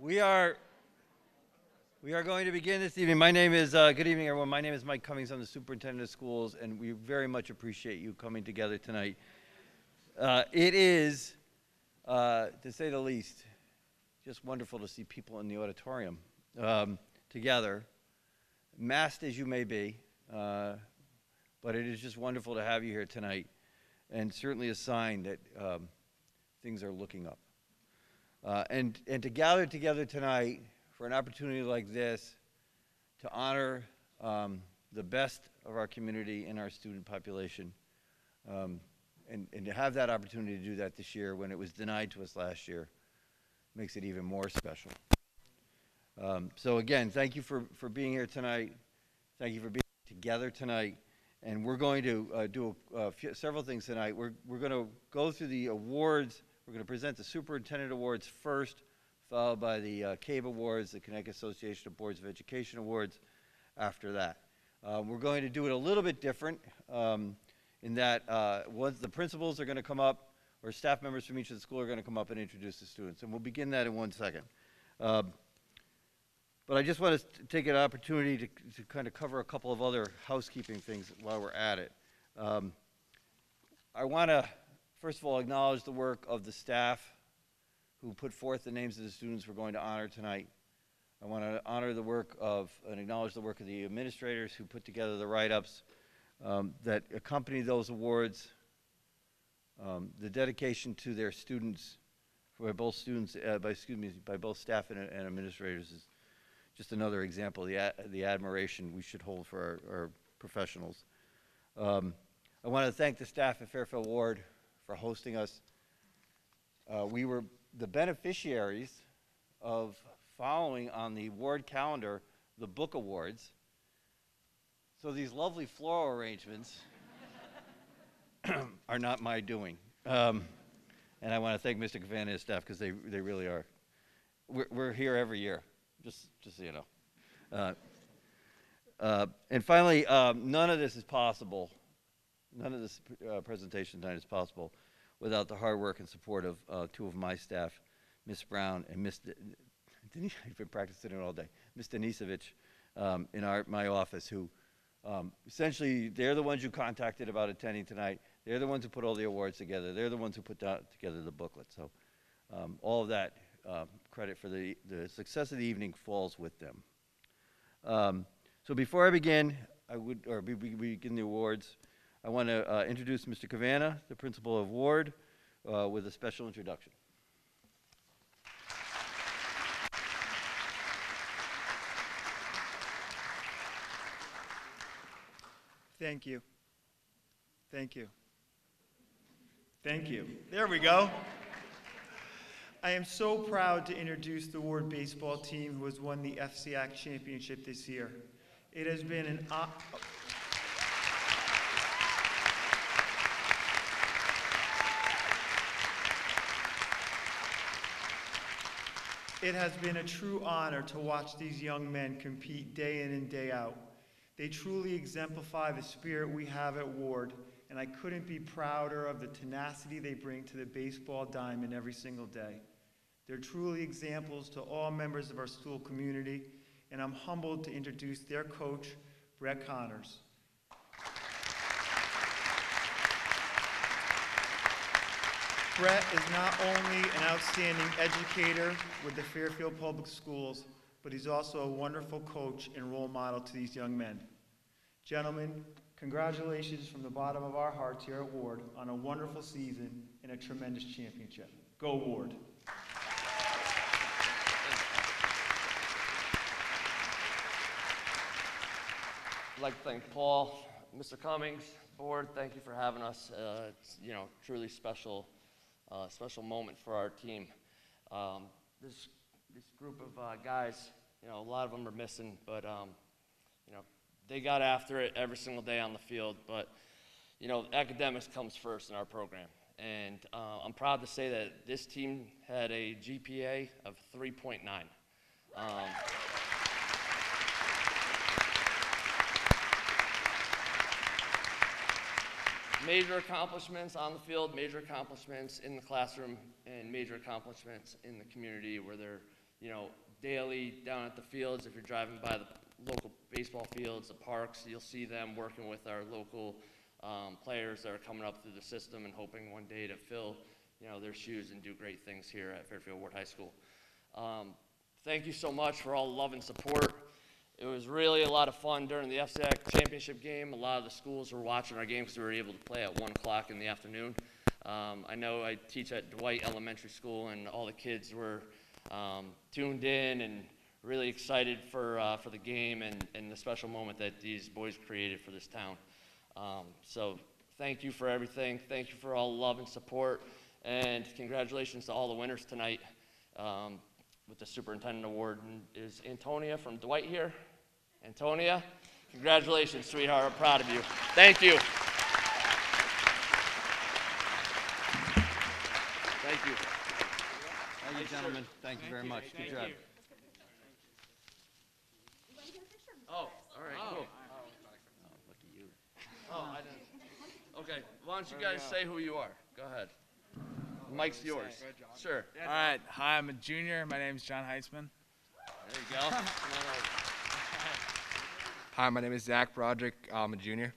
We are, we are going to begin this evening. My name is, uh, good evening, everyone. My name is Mike Cummings. I'm the superintendent of schools, and we very much appreciate you coming together tonight. Uh, it is, uh, to say the least, just wonderful to see people in the auditorium um, together, masked as you may be. Uh, but it is just wonderful to have you here tonight, and certainly a sign that um, things are looking up. Uh, and, and to gather together tonight for an opportunity like this to honor um, the best of our community and our student population, um, and, and to have that opportunity to do that this year when it was denied to us last year makes it even more special. Um, so again, thank you for, for being here tonight. Thank you for being together tonight. And we're going to uh, do a, several things tonight. We're, we're going to go through the awards. We're going to present the Superintendent Awards first, followed by the uh, Awards, the Connecticut Association of Boards of Education Awards after that. Uh, we're going to do it a little bit different um, in that uh, once the principals are going to come up, or staff members from each of the school are going to come up and introduce the students. And we'll begin that in one second. Um, but I just want to take an opportunity to, to kind of cover a couple of other housekeeping things while we're at it. Um, I want to, first of all, acknowledge the work of the staff who put forth the names of the students we're going to honor tonight. I want to honor the work of and acknowledge the work of the administrators who put together the write-ups um, that accompany those awards, um, the dedication to their students, by both students, uh, by excuse me, by both staff and, and administrators is just another example of the, the admiration we should hold for our, our professionals. Um, I want to thank the staff at Fairfield Warde for hosting us. Uh, we were the beneficiaries of following on the Warde calendar the book awards. So these lovely floral arrangements are not my doing. Um, and I want to thank Mr. Cavan and his staff because they, they really are. We're, we're here every year just, just so you know. Uh, uh, and finally, um, none of this is possible, none of this uh, presentation tonight is possible without the hard work and support of uh, two of my staff, Ms. Brown and Ms. De- Denise, I've been practicing it all day, Ms. Denisevich um, in our, my office, who um, essentially, they're the ones you contacted about attending tonight. They're the ones who put all the awards together. They're the ones who put together the booklet. So um, all of that uh, credit for the, the success of the evening falls with them. Um, so before I begin, I would, or we begin the awards, I want to uh, introduce Mr. Cavana, the principal of Warde, uh, with a special introduction. Thank you. Thank you. Thank you. There we go. I am so proud to introduce the Warde baseball team who has won the FCIAC championship this year. It has been an It has been a true honor to watch these young men compete day in and day out. They truly exemplify the spirit we have at Warde, and I couldn't be prouder of the tenacity they bring to the baseball diamond every single day. They're truly examples to all members of our school community, and I'm humbled to introduce their coach, Brett Connors. Brett is not only an outstanding educator with the Fairfield Public Schools, but he's also a wonderful coach and role model to these young men. Gentlemen, congratulations from the bottom of our hearts here at Warde on a wonderful season and a tremendous championship. Go Warde. I'd like to thank Paul, Mr. Cummings, board. Thank you for having us. Uh, it's you know truly special, uh, special moment for our team. Um, this this group of uh, guys, you know, a lot of them are missing, but um, you know they got after it every single day on the field. But you know academics comes first in our program, and uh, I'm proud to say that this team had a GPA of 3.9. Um, major accomplishments on the field, major accomplishments in the classroom, and major accomplishments in the community where they're you know, daily down at the fields. If you're driving by the local baseball fields, the parks, you'll see them working with our local um, players that are coming up through the system and hoping one day to fill, you know, their shoes and do great things here at Fairfield Warde High School. Um, thank you so much for all the love and support. It was really a lot of fun during the FCIAC championship game. A lot of the schools were watching our game because we were able to play at 1 o'clock in the afternoon. Um, I know I teach at Dwight Elementary School, and all the kids were um, tuned in and really excited for, uh, for the game and, and the special moment that these boys created for this town. Um, so thank you for everything. Thank you for all the love and support. And congratulations to all the winners tonight um, with the Superintendent Award. And is Antonia from Dwight here? Antonia, congratulations, sweetheart. I'm proud of you. Thank you. Thank you. Thank you, gentlemen. Thank you very much. Good job. Oh, all right, cool. Oh, Look at you. Oh, I didn't. Okay, why don't you guys say who you are? Go ahead. Mike's yours. Sure. All right. Hi, I'm a junior. My name is John Heitzman. There you go. Come on over. Hi, my name is Zach Broderick. I'm a junior.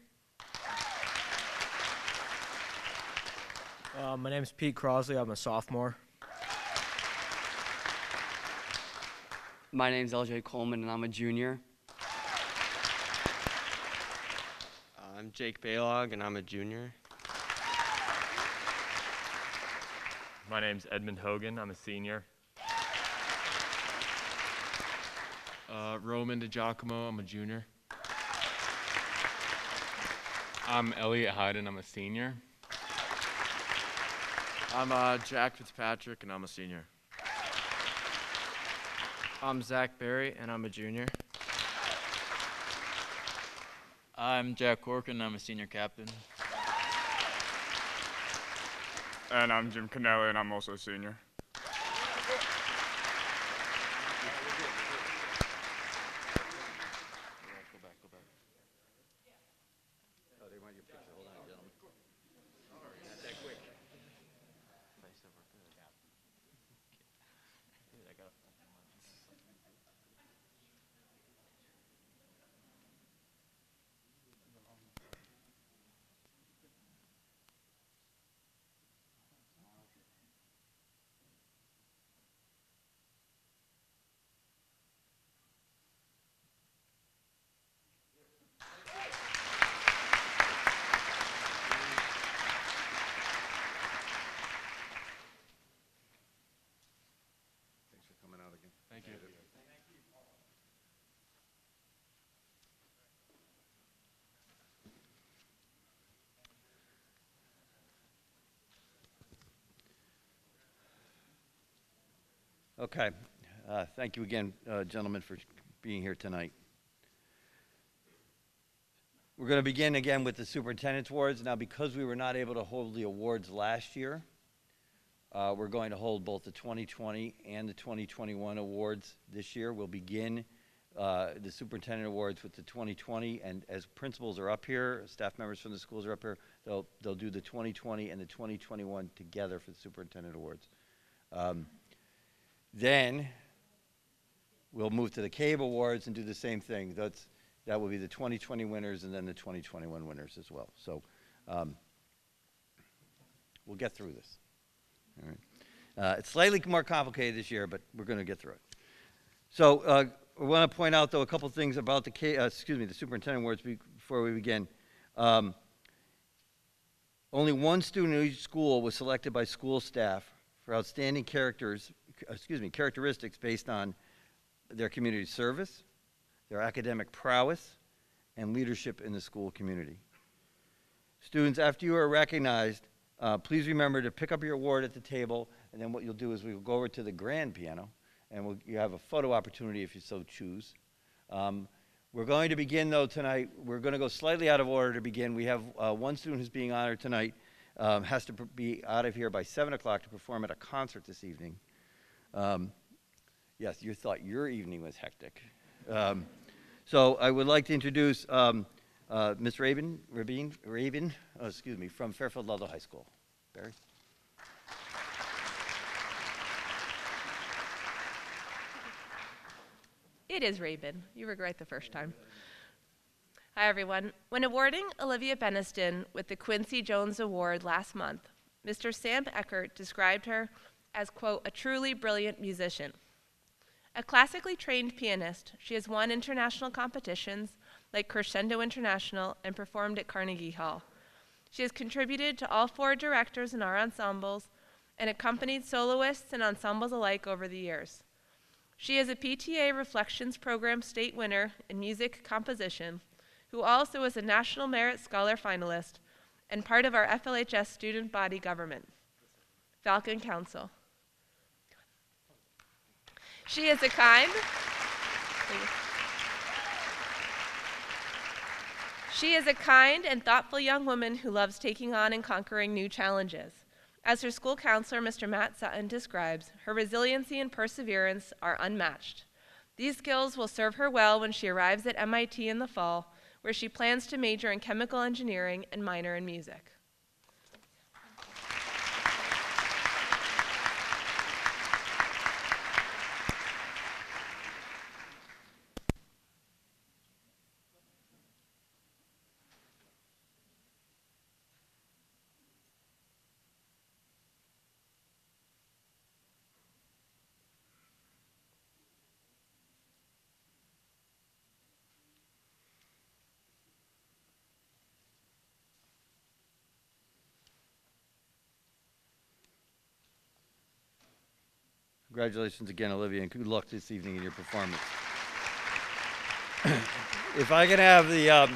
Uh, my is Pete Crosley. I'm a sophomore. My name is LJ Coleman, and I'm a junior. I'm Jake Baylog, and I'm a junior. My name's Edmund Hogan. I'm a senior. Uh, Roman DiGiacomo, I'm a junior. I'm Elliot Hyden. I'm a senior. I'm uh, Jack Fitzpatrick, and I'm a senior. I'm Zach Berry, and I'm a junior. I'm Jack Corkin. I'm a senior captain. And I'm Jim Canelli, and I'm also a senior. Go back, go back. Oh, they want your picture. Hold on, gentlemen. Thanks for coming out again. Thank you. Okay. Uh, Thank you again, uh, gentlemen, for being here tonight. We're going to begin again with the superintendent's awards. Now, because we were not able to hold the awards last year, uh, we're going to hold both the 2020 and the 2021 awards this year. We'll begin uh, the superintendent awards with the 2020, and as principals are up here, staff members from the schools are up here, they'll, they'll do the 2020 and the 2021 together for the superintendent awards. Um, Then, we'll move to the CABE Awards and do the same thing. That's, that will be the 2020 winners and then the 2021 winners as well. So, um, we'll get through this. All right. Uh, It's slightly more complicated this year, but we're going to get through it. So, uh, I want to point out, though, a couple things about the, K- uh, excuse me, the superintendent awards before we begin. Um, Only one student in each school was selected by school staff for outstanding characters, excuse me, characteristics based on their community service, their academic prowess, and leadership in the school community. Students, after you are recognized, uh, please remember to pick up your award at the table, and then what you'll do is we'll go over to the grand piano, and we'll, you have a photo opportunity if you so choose. Um, we're going to begin, though, tonight. We're going to go slightly out of order to begin. We have uh, one student who's being honored tonight, um, has to be out of here by 7 o'clock to perform at a concert this evening. Um, yes, you thought your evening was hectic. Um, so I would like to introduce um, uh, Ms. Raven, Rabin, Raven, oh, excuse me, from Fairfield Ludlowe High School. Barry? It is Rabin. You were right the first time. Hi, everyone. When awarding Olivia Beniston with the Quincy Jones Award last month, Mr. Sam Eckert described her as, quote, a truly brilliant musician. A classically trained pianist, she has won international competitions like Crescendo International and performed at Carnegie Hall. She has contributed to all four directors in our ensembles and accompanied soloists and ensembles alike over the years. She is a PTA Reflections Program state winner in music composition, who also is a National Merit Scholar finalist and part of our FLHS student body government, Falcon Council. She is a kind. She is a kind and thoughtful young woman who loves taking on and conquering new challenges. As her school counselor, Mr. Matt Sutton, describes, her resiliency and perseverance are unmatched. These skills will serve her well when she arrives at MIT in the fall, where she plans to major in chemical engineering and minor in music. Congratulations again, Olivia, and good luck this evening in your performance. if I could have the, um,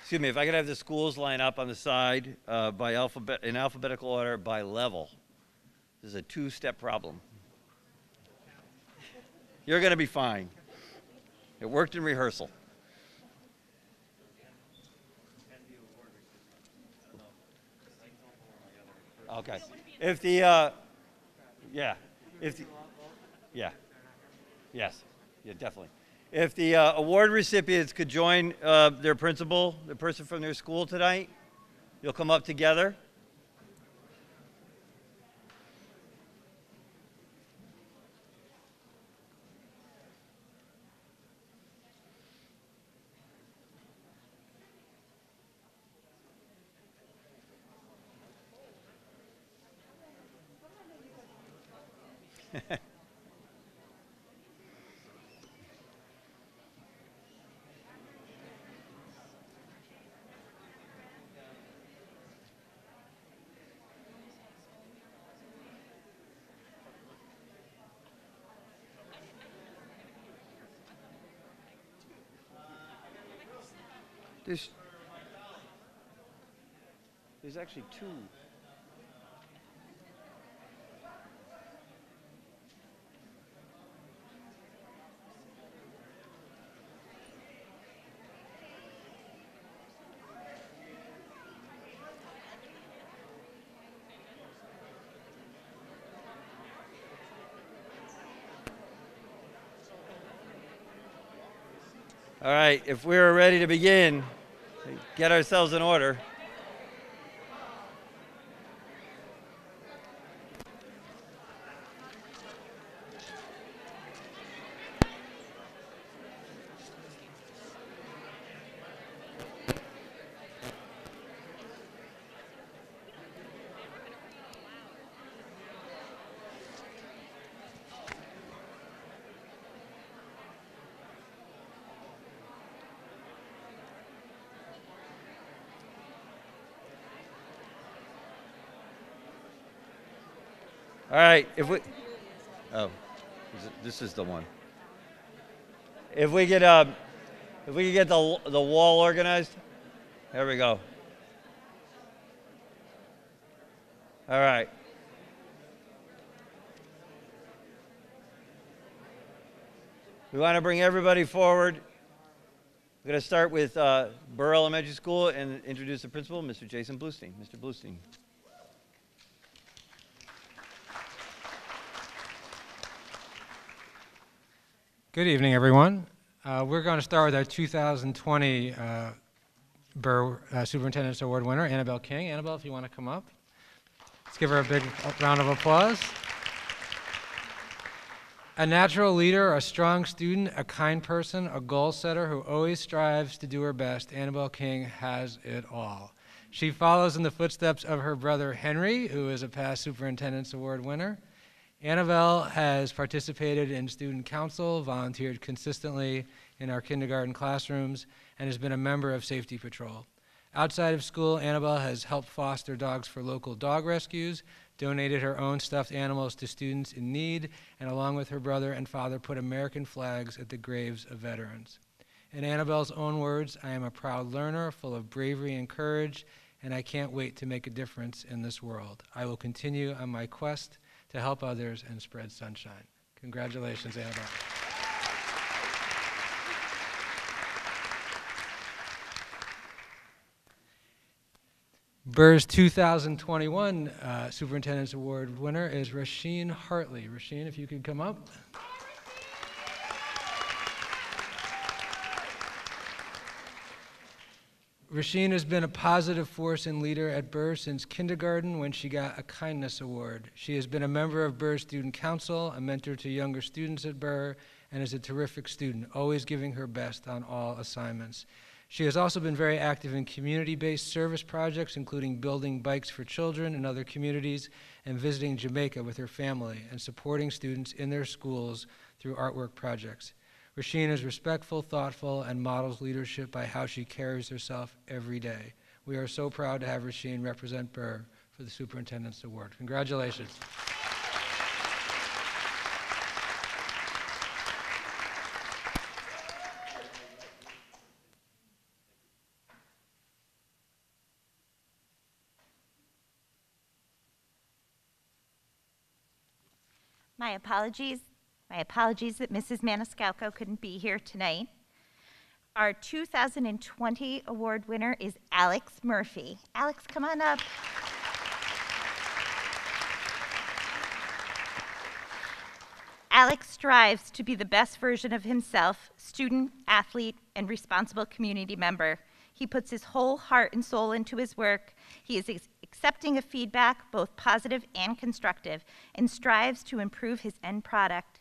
excuse me, if I could have the schools line up on the side uh, by alphabet, in alphabetical order by level. This is a two-step problem. You're going to be fine. It worked in rehearsal. Okay. If the, uh, yeah, if the, yeah, yes, yeah, definitely. If the uh, award recipients could join uh, their principal, the person from their school tonight, you'll come up together. There's, there's actually two. All right, if we're ready to begin, get ourselves in order. Right, if we, oh, this is the one. If we get, uh, if we could get the, the wall organized, there we go. All right. We want to bring everybody forward. We're going to start with uh, Burr Elementary School and introduce the principal, Mr. Jason Bluestein. Mr. Bluestein. Good evening, everyone. Uh, we're going to start with our 2020 uh, Burr uh, Superintendent's Award winner, Annabelle King. Annabelle, if you want to come up, let's give her a big round of applause. A natural leader, a strong student, a kind person, a goal setter who always strives to do her best, Annabelle King has it all. She follows in the footsteps of her brother Henry, who is a past Superintendent's Award winner. Annabelle has participated in student council, volunteered consistently in our kindergarten classrooms, and has been a member of Safety Patrol. Outside of school, Annabelle has helped foster dogs for local dog rescues, donated her own stuffed animals to students in need, and along with her brother and father, put American flags at the graves of veterans. In Annabelle's own words, I am a proud learner, full of bravery and courage, and I can't wait to make a difference in this world. I will continue on my quest to help others and spread sunshine. Congratulations, Annabelle. Burr's 2021 uh, Superintendent's Award winner is Rasheen Hartley. Rasheen, if you could come up. Rasheen has been a positive force and leader at Burr since kindergarten when she got a Kindness Award. She has been a member of Burr Student Council, a mentor to younger students at Burr, and is a terrific student, always giving her best on all assignments. She has also been very active in community-based service projects, including building bikes for children in other communities and visiting Jamaica with her family and supporting students in their schools through artwork projects. Rasheen is respectful, thoughtful, and models leadership by how she carries herself every day. We are so proud to have Rasheen represent Burr for the Superintendent's Award. Congratulations. My apologies. My apologies that Mrs. Maniscalco couldn't be here tonight. Our 2020 award winner is Alex Murphy. Alex, come on up. Alex strives to be the best version of himself, student, athlete, and responsible community member. He puts his whole heart and soul into his work. He is accepting of feedback, both positive and constructive, and strives to improve his end product.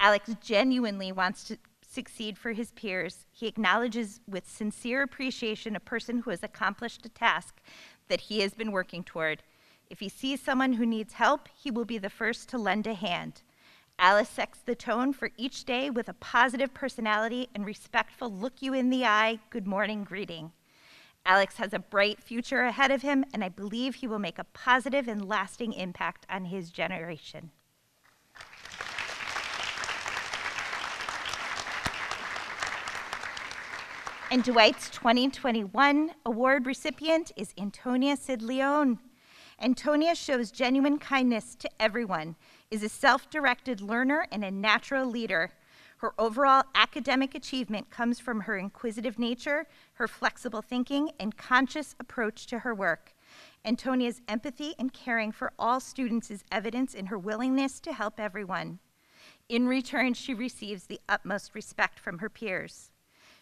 Alex genuinely wants to succeed for his peers. He acknowledges with sincere appreciation a person who has accomplished a task that he has been working toward. If he sees someone who needs help, he will be the first to lend a hand. Alice sets the tone for each day with a positive personality and respectful look you in the eye, good morning greeting. Alex has a bright future ahead of him, and I believe he will make a positive and lasting impact on his generation. And Dwight's 2021 award recipient is Antonia Sidleon. Antonia shows genuine kindness to everyone, is a self directed learner and a natural leader. Her overall academic achievement comes from her inquisitive nature, her flexible thinking, and conscious approach to her work. Antonia's empathy and caring for all students is evidence in her willingness to help everyone. In return, she receives the utmost respect from her peers.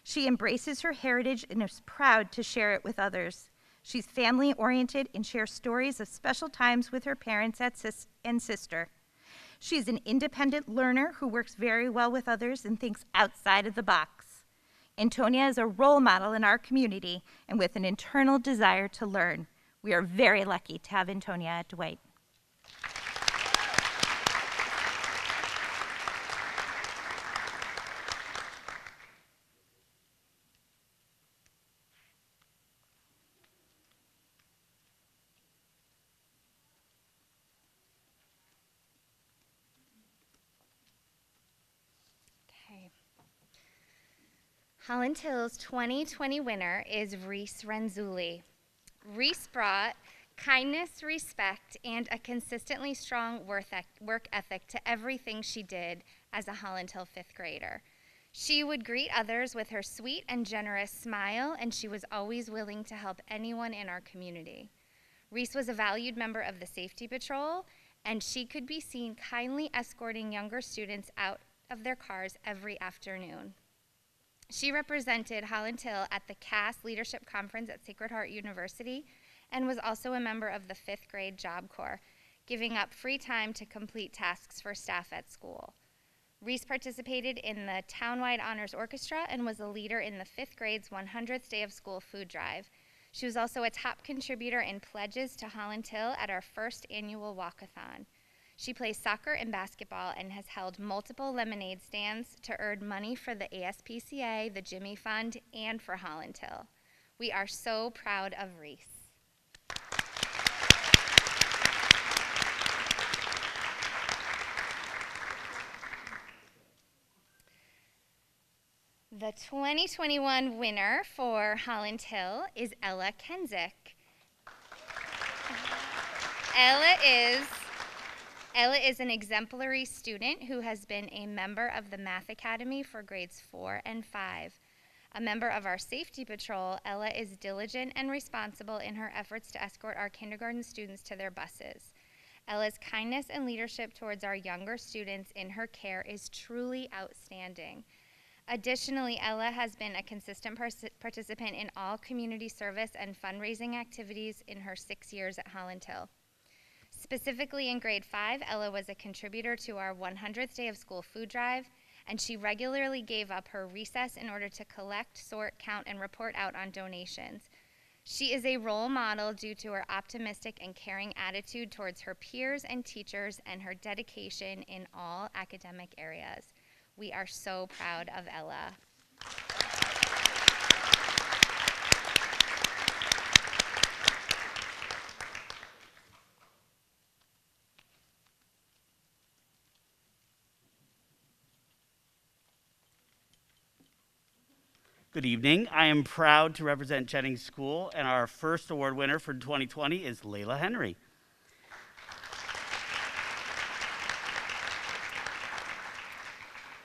She embraces her heritage and is proud to share it with others. She's family oriented and shares stories of special times with her parents and sister. She's an independent learner who works very well with others and thinks outside of the box. Antonia is a role model in our community and with an internal desire to learn. We are very lucky to have Antonia at Dwight. Holland Hills 2020 winner is Reese Renzulli. Reese brought kindness, respect, and a consistently strong work ethic to everything she did as a Holland Hill fifth grader. She would greet others with her sweet and generous smile, and she was always willing to help anyone in our community. Reese was a valued member of the Safety Patrol, and she could be seen kindly escorting younger students out of their cars every afternoon. She represented Holland Hill at the CAS Leadership Conference at Sacred Heart University and was also a member of the fifth grade Job Corps, giving up free time to complete tasks for staff at school. Reese participated in the Townwide Honors Orchestra and was a leader in the fifth grade's 100th Day of School food drive. She was also a top contributor in pledges to Holland Hill at our first annual walkathon. She plays soccer and basketball and has held multiple lemonade stands to earn money for the ASPCA, the Jimmy Fund, and for Holland Hill. We are so proud of Reese. The 2021 winner for Holland Hill is Ella Kenzick. Ella is Ella is an exemplary student who has been a member of the Math Academy for grades 4 and 5. A member of our safety patrol, Ella is diligent and responsible in her efforts to escort our kindergarten students to their buses. Ella's kindness and leadership towards our younger students in her care is truly outstanding. Additionally, Ella has been a consistent participant in all community service and fundraising activities in her six years at Holland Hill. Specifically in grade five, Ella was a contributor to our 100th day of school food drive, and she regularly gave up her recess in order to collect, sort, count, and report out on donations. She is a role model due to her optimistic and caring attitude towards her peers and teachers and her dedication in all academic areas. We are so proud of Ella. Good evening. I am proud to represent Jennings School, and our first award winner for 2020 is Layla Henry.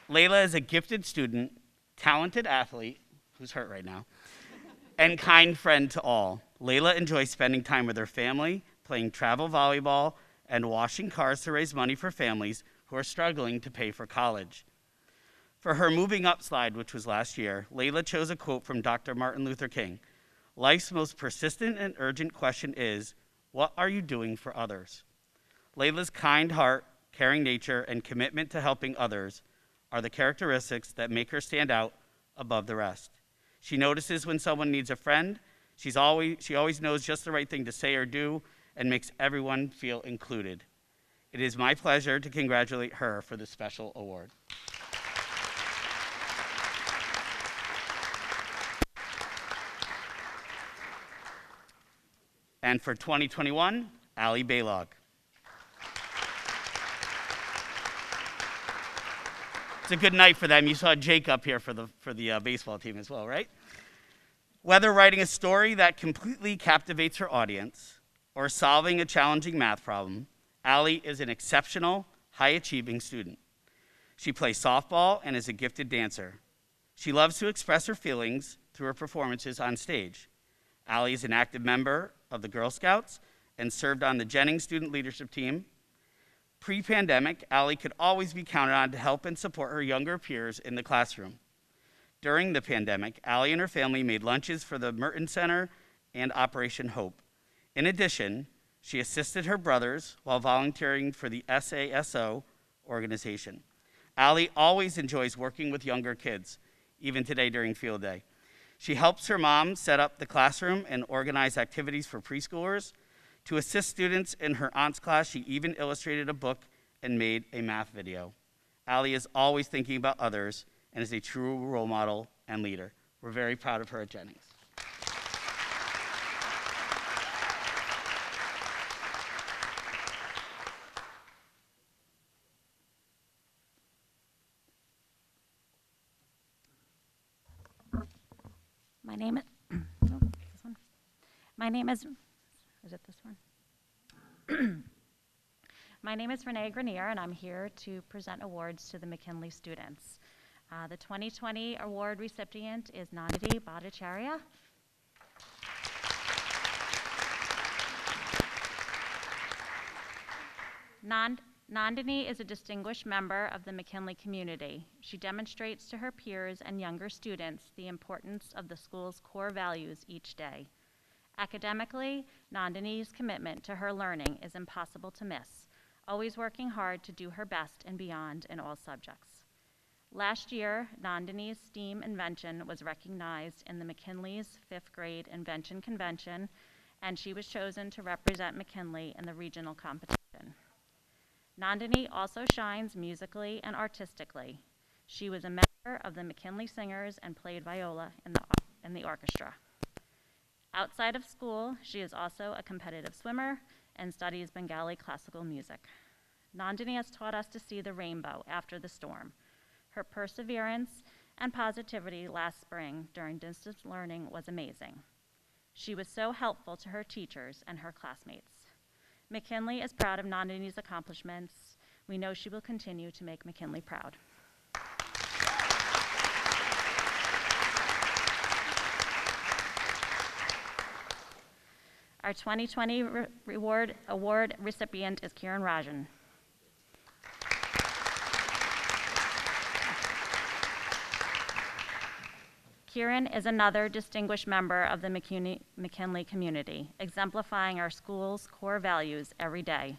Layla is a gifted student, talented athlete, who's hurt right now, and kind friend to all. Layla enjoys spending time with her family, playing travel volleyball, and washing cars to raise money for families who are struggling to pay for college. For her moving up slide, which was last year, Layla chose a quote from Dr. Martin Luther King Life's most persistent and urgent question is, What are you doing for others? Layla's kind heart, caring nature, and commitment to helping others are the characteristics that make her stand out above the rest. She notices when someone needs a friend. She's always, she always knows just the right thing to say or do and makes everyone feel included. It is my pleasure to congratulate her for this special award. And for 2021, Allie Baylog. It's a good night for them. You saw Jake up here for the, for the uh, baseball team as well, right? Whether writing a story that completely captivates her audience or solving a challenging math problem, Allie is an exceptional, high achieving student. She plays softball and is a gifted dancer. She loves to express her feelings through her performances on stage. Allie is an active member of the Girl Scouts and served on the Jennings student leadership team. Pre pandemic, Allie could always be counted on to help and support her younger peers in the classroom. During the pandemic, Allie and her family made lunches for the Merton Center and Operation Hope. In addition, she assisted her brothers while volunteering for the SASO organization. Allie always enjoys working with younger kids, even today during field day. She helps her mom set up the classroom and organize activities for preschoolers. To assist students in her aunt's class, she even illustrated a book and made a math video. Allie is always thinking about others and is a true role model and leader. We're very proud of her at Jennings. My name is, oh, this one. My name is, is it this one? My name is Renee Grenier, and I'm here to present awards to the McKinley students. Uh, the 2020 award recipient is Nandini Bhattacharya. Nand- Nandini is a distinguished member of the McKinley community. She demonstrates to her peers and younger students the importance of the school's core values each day. Academically, Nandini's commitment to her learning is impossible to miss, always working hard to do her best and beyond in all subjects. Last year, Nandini's STEAM invention was recognized in the McKinley's fifth grade invention convention, and she was chosen to represent McKinley in the regional competition. Nandini also shines musically and artistically. She was a member of the McKinley Singers and played viola in the, in the orchestra. Outside of school, she is also a competitive swimmer and studies Bengali classical music. Nandini has taught us to see the rainbow after the storm. Her perseverance and positivity last spring during distance learning was amazing. She was so helpful to her teachers and her classmates. McKinley is proud of Nandini's accomplishments. We know she will continue to make McKinley proud. Our 2020 re- reward award recipient is Kieran Rajan. Kieran is another distinguished member of the McCune- McKinley community, exemplifying our school's core values every day.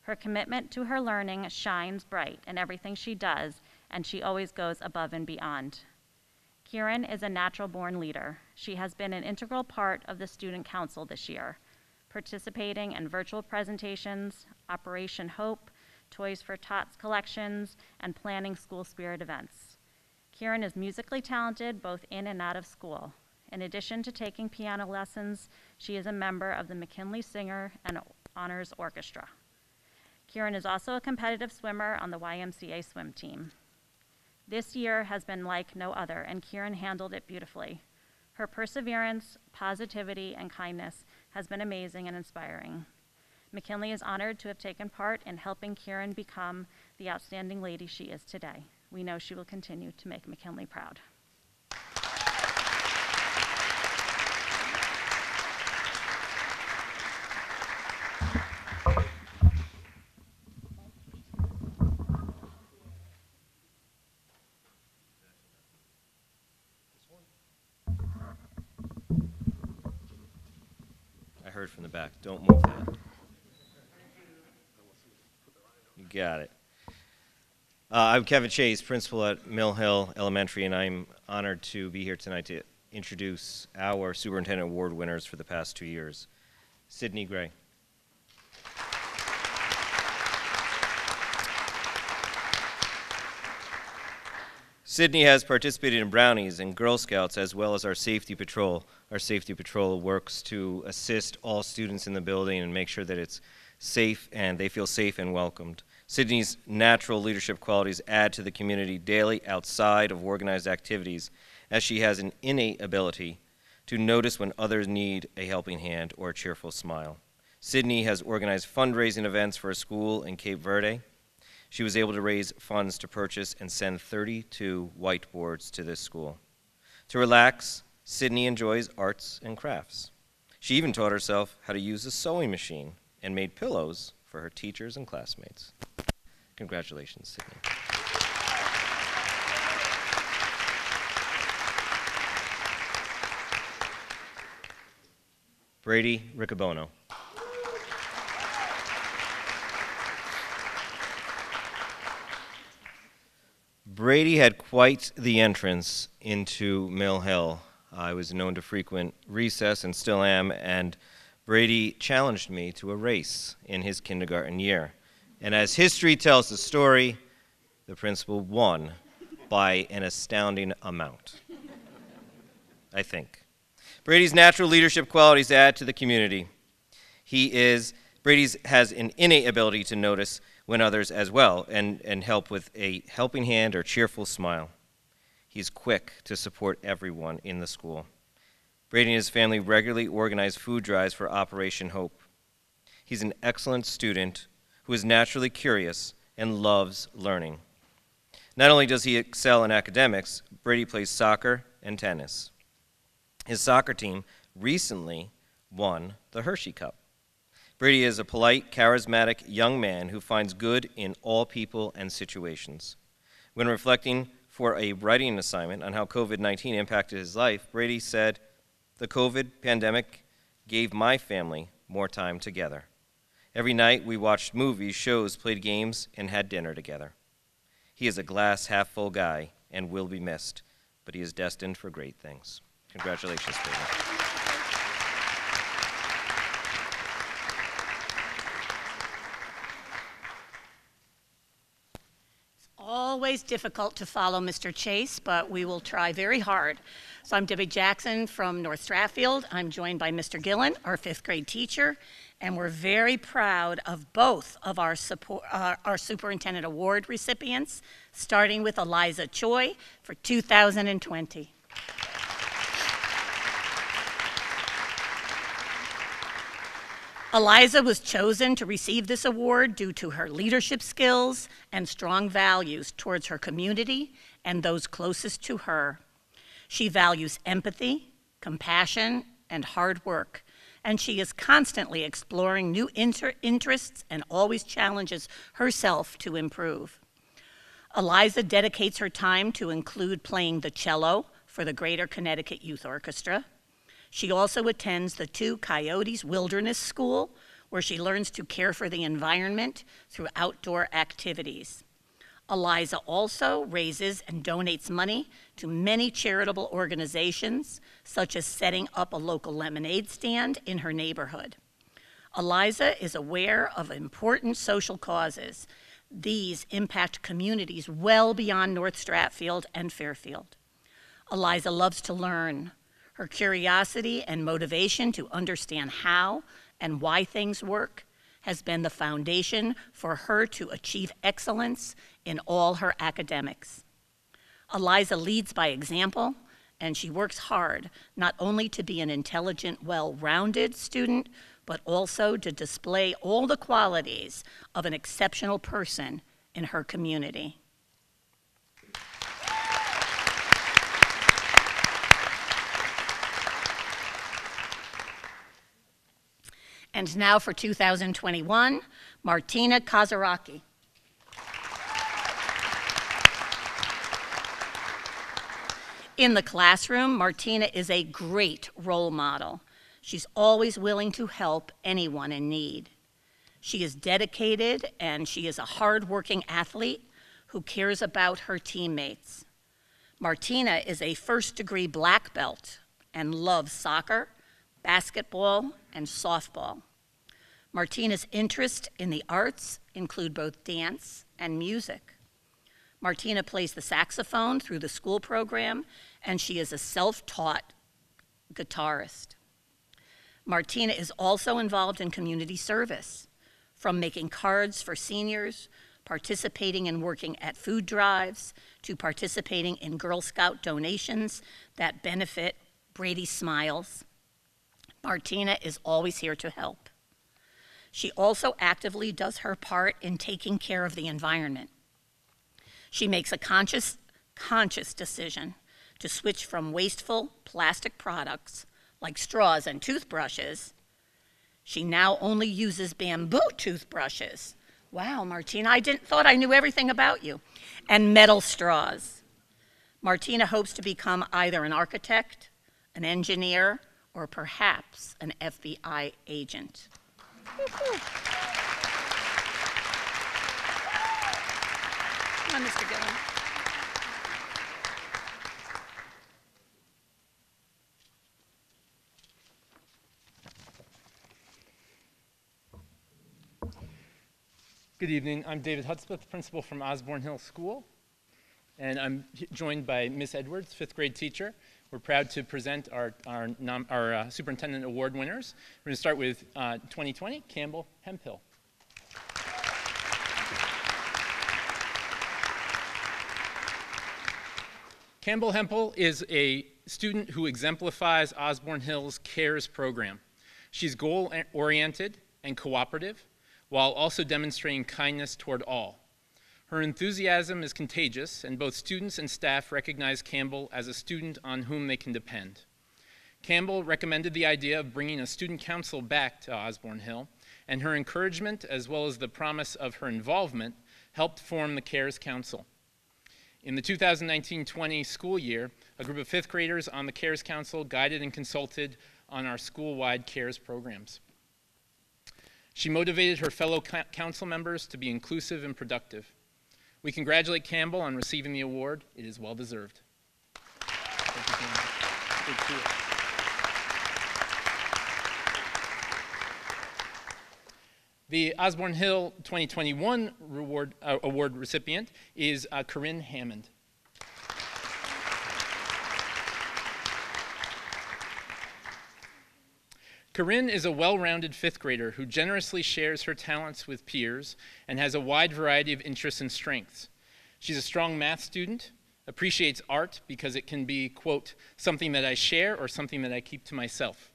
Her commitment to her learning shines bright in everything she does, and she always goes above and beyond. Kieran is a natural born leader. She has been an integral part of the Student Council this year, participating in virtual presentations, Operation Hope, Toys for Tots collections, and planning school spirit events. Kieran is musically talented both in and out of school. In addition to taking piano lessons, she is a member of the McKinley Singer and Honors Orchestra. Kieran is also a competitive swimmer on the YMCA swim team. This year has been like no other, and Kieran handled it beautifully. Her perseverance, positivity, and kindness has been amazing and inspiring. McKinley is honored to have taken part in helping Kieran become the outstanding lady she is today. We know she will continue to make McKinley proud. I heard from the back. Don't move that. You got it. Uh, I'm Kevin Chase, principal at Mill Hill Elementary, and I'm honored to be here tonight to introduce our Superintendent Award winners for the past two years. Sydney Gray. Sydney has participated in Brownies and Girl Scouts as well as our Safety Patrol. Our Safety Patrol works to assist all students in the building and make sure that it's safe and they feel safe and welcomed. Sydney's natural leadership qualities add to the community daily outside of organized activities, as she has an innate ability to notice when others need a helping hand or a cheerful smile. Sydney has organized fundraising events for a school in Cape Verde. She was able to raise funds to purchase and send 32 whiteboards to this school. To relax, Sydney enjoys arts and crafts. She even taught herself how to use a sewing machine and made pillows for her teachers and classmates. Congratulations, Sydney. Brady Riccobono. Brady had quite the entrance into Mill Hill. I was known to frequent recess and still am, and Brady challenged me to a race in his kindergarten year. And as history tells the story, the principal won by an astounding amount. I think. Brady's natural leadership qualities add to the community. He is, Brady's has an innate ability to notice when others as well and, and help with a helping hand or cheerful smile. He's quick to support everyone in the school. Brady and his family regularly organize food drives for Operation Hope. He's an excellent student who is naturally curious and loves learning. Not only does he excel in academics, Brady plays soccer and tennis. His soccer team recently won the Hershey Cup. Brady is a polite, charismatic young man who finds good in all people and situations. When reflecting for a writing assignment on how COVID 19 impacted his life, Brady said, The COVID pandemic gave my family more time together. Every night we watched movies, shows, played games, and had dinner together. He is a glass half full guy and will be missed, but he is destined for great things. Congratulations, Brady. always difficult to follow Mr. Chase, but we will try very hard. So I'm Debbie Jackson from North Stratfield. I'm joined by Mr. Gillen, our fifth grade teacher, and we're very proud of both of our, support, uh, our Superintendent Award recipients, starting with Eliza Choi for 2020. Eliza was chosen to receive this award due to her leadership skills and strong values towards her community and those closest to her. She values empathy, compassion, and hard work, and she is constantly exploring new inter interests and always challenges herself to improve. Eliza dedicates her time to include playing the cello for the Greater Connecticut Youth Orchestra, she also attends the Two Coyotes Wilderness School, where she learns to care for the environment through outdoor activities. Eliza also raises and donates money to many charitable organizations, such as setting up a local lemonade stand in her neighborhood. Eliza is aware of important social causes. These impact communities well beyond North Stratfield and Fairfield. Eliza loves to learn, her curiosity and motivation to understand how and why things work has been the foundation for her to achieve excellence in all her academics. Eliza leads by example, and she works hard not only to be an intelligent, well rounded student, but also to display all the qualities of an exceptional person in her community. And now for 2021, Martina Kazaraki. In the classroom, Martina is a great role model. She's always willing to help anyone in need. She is dedicated and she is a hardworking athlete who cares about her teammates. Martina is a first degree black belt and loves soccer, basketball, and softball. Martina's interests in the arts include both dance and music. Martina plays the saxophone through the school program, and she is a self taught guitarist. Martina is also involved in community service, from making cards for seniors, participating in working at food drives, to participating in Girl Scout donations that benefit Brady Smiles. Martina is always here to help. She also actively does her part in taking care of the environment. She makes a conscious, conscious decision to switch from wasteful plastic products like straws and toothbrushes. She now only uses bamboo toothbrushes. Wow, Martina, I didn't thought I knew everything about you. And metal straws. Martina hopes to become either an architect, an engineer, or perhaps an FBI agent. Come on, Mr. Gillen. Good evening. I'm David Hudspeth, principal from Osborne Hill School, and I'm joined by Miss Edwards, fifth grade teacher. We're proud to present our, our, our uh, Superintendent Award winners. We're going to start with uh, 2020, Campbell Hemphill. Campbell Hemphill is a student who exemplifies Osborne Hill's CARES program. She's goal-oriented and cooperative, while also demonstrating kindness toward all. Her enthusiasm is contagious, and both students and staff recognize Campbell as a student on whom they can depend. Campbell recommended the idea of bringing a student council back to Osborne Hill, and her encouragement, as well as the promise of her involvement, helped form the CARES Council. In the 2019-20 school year, a group of fifth graders on the CARES Council guided and consulted on our school-wide CARES programs. She motivated her fellow council members to be inclusive and productive. We congratulate Campbell on receiving the award. It is well deserved. The Osborne Hill 2021 reward, uh, award recipient is uh, Corinne Hammond. Corinne is a well rounded fifth grader who generously shares her talents with peers and has a wide variety of interests and strengths. She's a strong math student, appreciates art because it can be, quote, something that I share or something that I keep to myself,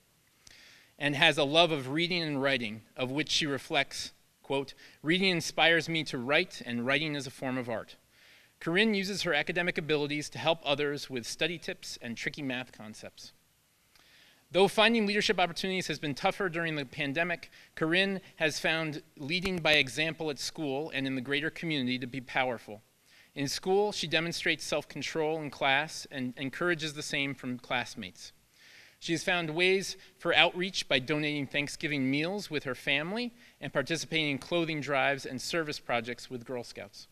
and has a love of reading and writing, of which she reflects, quote, reading inspires me to write, and writing is a form of art. Corinne uses her academic abilities to help others with study tips and tricky math concepts. Though finding leadership opportunities has been tougher during the pandemic, Corinne has found leading by example at school and in the greater community to be powerful. In school, she demonstrates self control in class and encourages the same from classmates. She has found ways for outreach by donating Thanksgiving meals with her family and participating in clothing drives and service projects with Girl Scouts.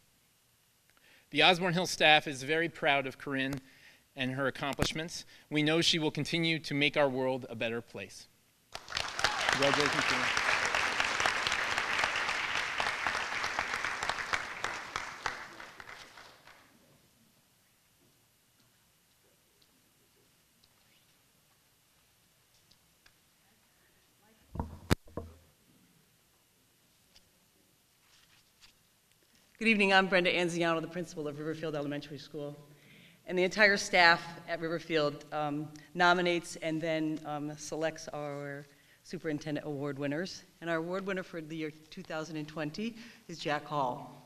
The Osborne Hill staff is very proud of Corinne and her accomplishments. We know she will continue to make our world a better place. Congratulations, Corinne. Good evening, I'm Brenda Anziano, the principal of Riverfield Elementary School. And the entire staff at Riverfield um, nominates and then um, selects our Superintendent Award winners. And our award winner for the year 2020 is Jack Hall.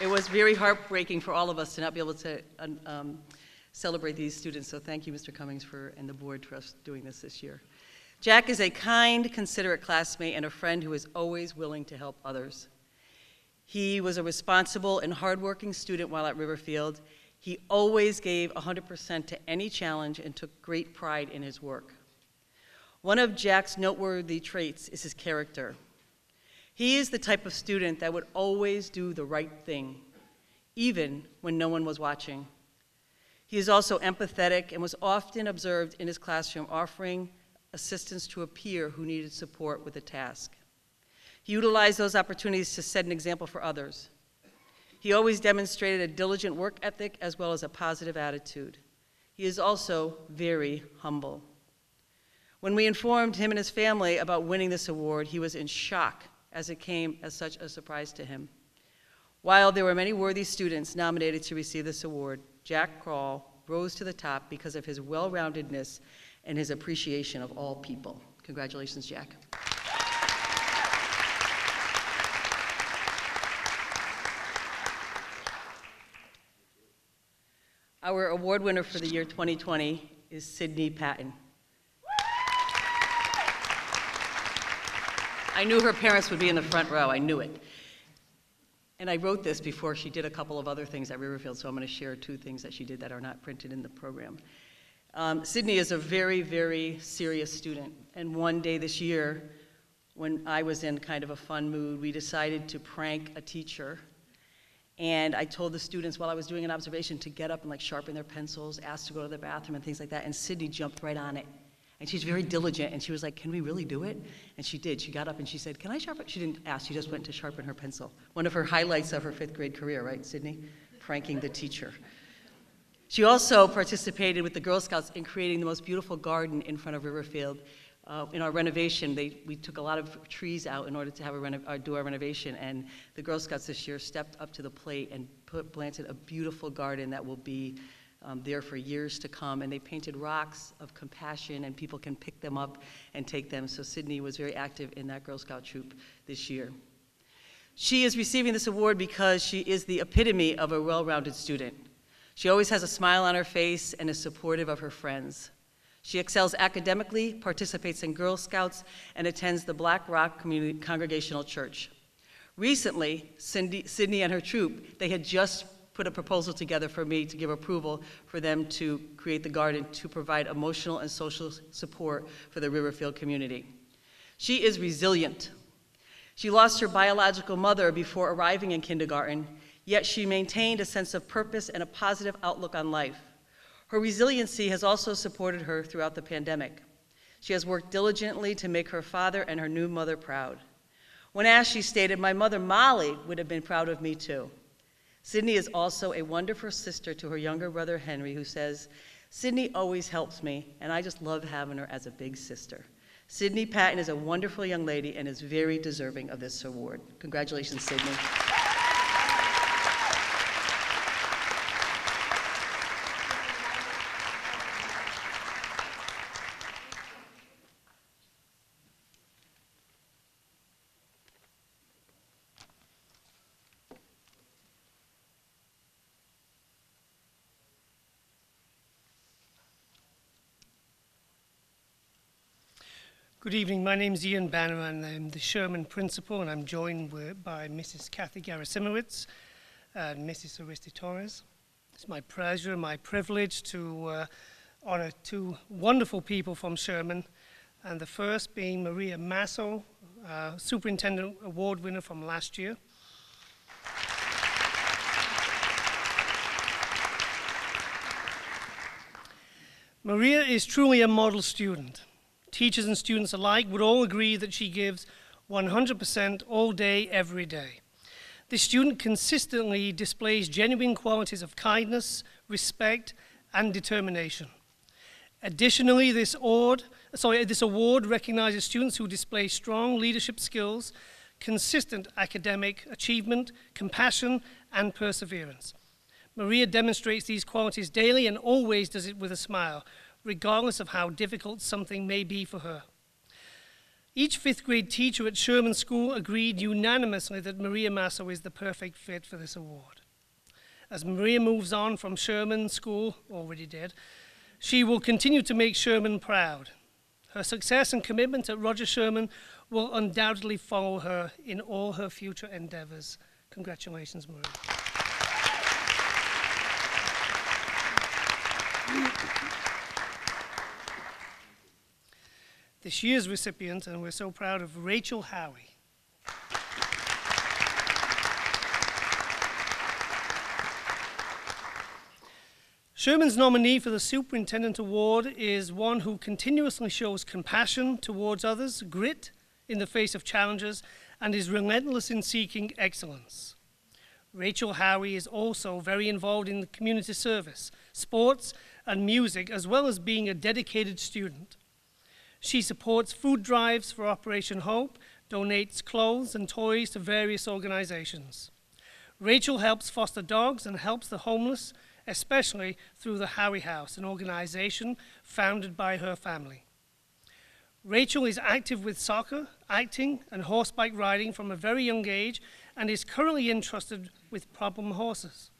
It was very heartbreaking for all of us to not be able to um, celebrate these students, so thank you, Mr. Cummings, for, and the board for us doing this this year. Jack is a kind, considerate classmate and a friend who is always willing to help others. He was a responsible and hardworking student while at Riverfield. He always gave 100% to any challenge and took great pride in his work. One of Jack's noteworthy traits is his character. He is the type of student that would always do the right thing, even when no one was watching. He is also empathetic and was often observed in his classroom offering assistance to a peer who needed support with a task. He utilized those opportunities to set an example for others. He always demonstrated a diligent work ethic as well as a positive attitude. He is also very humble. When we informed him and his family about winning this award, he was in shock as it came as such a surprise to him. While there were many worthy students nominated to receive this award, Jack Krall rose to the top because of his well roundedness and his appreciation of all people. Congratulations, Jack. Our award winner for the year 2020 is Sydney Patton. I knew her parents would be in the front row, I knew it. And I wrote this before she did a couple of other things at Riverfield, so I'm going to share two things that she did that are not printed in the program. Um, Sydney is a very, very serious student, and one day this year, when I was in kind of a fun mood, we decided to prank a teacher and I told the students while I was doing an observation to get up and like sharpen their pencils, ask to go to the bathroom and things like that. And Sydney jumped right on it. And she's very diligent. And she was like, Can we really do it? And she did. She got up and she said, Can I sharpen? She didn't ask. She just went to sharpen her pencil. One of her highlights of her fifth grade career, right, Sydney? Pranking the teacher. She also participated with the Girl Scouts in creating the most beautiful garden in front of Riverfield uh, in our renovation, they, we took a lot of trees out in order to have a uh, do our renovation, and the Girl Scouts this year stepped up to the plate and put, planted a beautiful garden that will be um, there for years to come. And they painted rocks of compassion, and people can pick them up and take them. So Sydney was very active in that Girl Scout troop this year. She is receiving this award because she is the epitome of a well rounded student. She always has a smile on her face and is supportive of her friends. She excels academically, participates in Girl Scouts, and attends the Black Rock Community Congregational Church. Recently, Cindy, Sydney and her troop, they had just put a proposal together for me to give approval for them to create the garden to provide emotional and social support for the Riverfield community. She is resilient. She lost her biological mother before arriving in kindergarten, yet she maintained a sense of purpose and a positive outlook on life. Her resiliency has also supported her throughout the pandemic. She has worked diligently to make her father and her new mother proud. When asked, she stated, My mother Molly would have been proud of me too. Sydney is also a wonderful sister to her younger brother Henry, who says, Sydney always helps me, and I just love having her as a big sister. Sydney Patton is a wonderful young lady and is very deserving of this award. Congratulations, Sydney. Good evening. My name is Ian Banner, and I'm the Sherman Principal, and I'm joined by Mrs. Kathy Garasimowicz and Mrs. Aristi Torres. It's my pleasure, my privilege to uh, honor two wonderful people from Sherman, and the first being Maria Masso, uh, Superintendent Award winner from last year. Maria is truly a model student teachers and students alike would all agree that she gives 100% all day, every day. This student consistently displays genuine qualities of kindness, respect, and determination. Additionally, this award, sorry, this award recognizes students who display strong leadership skills, consistent academic achievement, compassion, and perseverance. Maria demonstrates these qualities daily and always does it with a smile, regardless of how difficult something may be for her. Each fifth grade teacher at Sherman School agreed unanimously that Maria Masso is the perfect fit for this award. As Maria moves on from Sherman School, already did, she will continue to make Sherman proud. Her success and commitment at Roger Sherman will undoubtedly follow her in all her future endeavors. Congratulations, Maria. this year's recipient, and we're so proud of Rachel Howie. Sherman's nominee for the Superintendent Award is one who continuously shows compassion towards others, grit in the face of challenges, and is relentless in seeking excellence. Rachel Howie is also very involved in the community service, sports, and music, as well as being a dedicated student. She supports food drives for Operation Hope, donates clothes and toys to various organizations. Rachel helps foster dogs and helps the homeless, especially through the Howie House, an organization founded by her family. Rachel is active with soccer, acting, and horseback riding from a very young age and is currently entrusted with problem horses.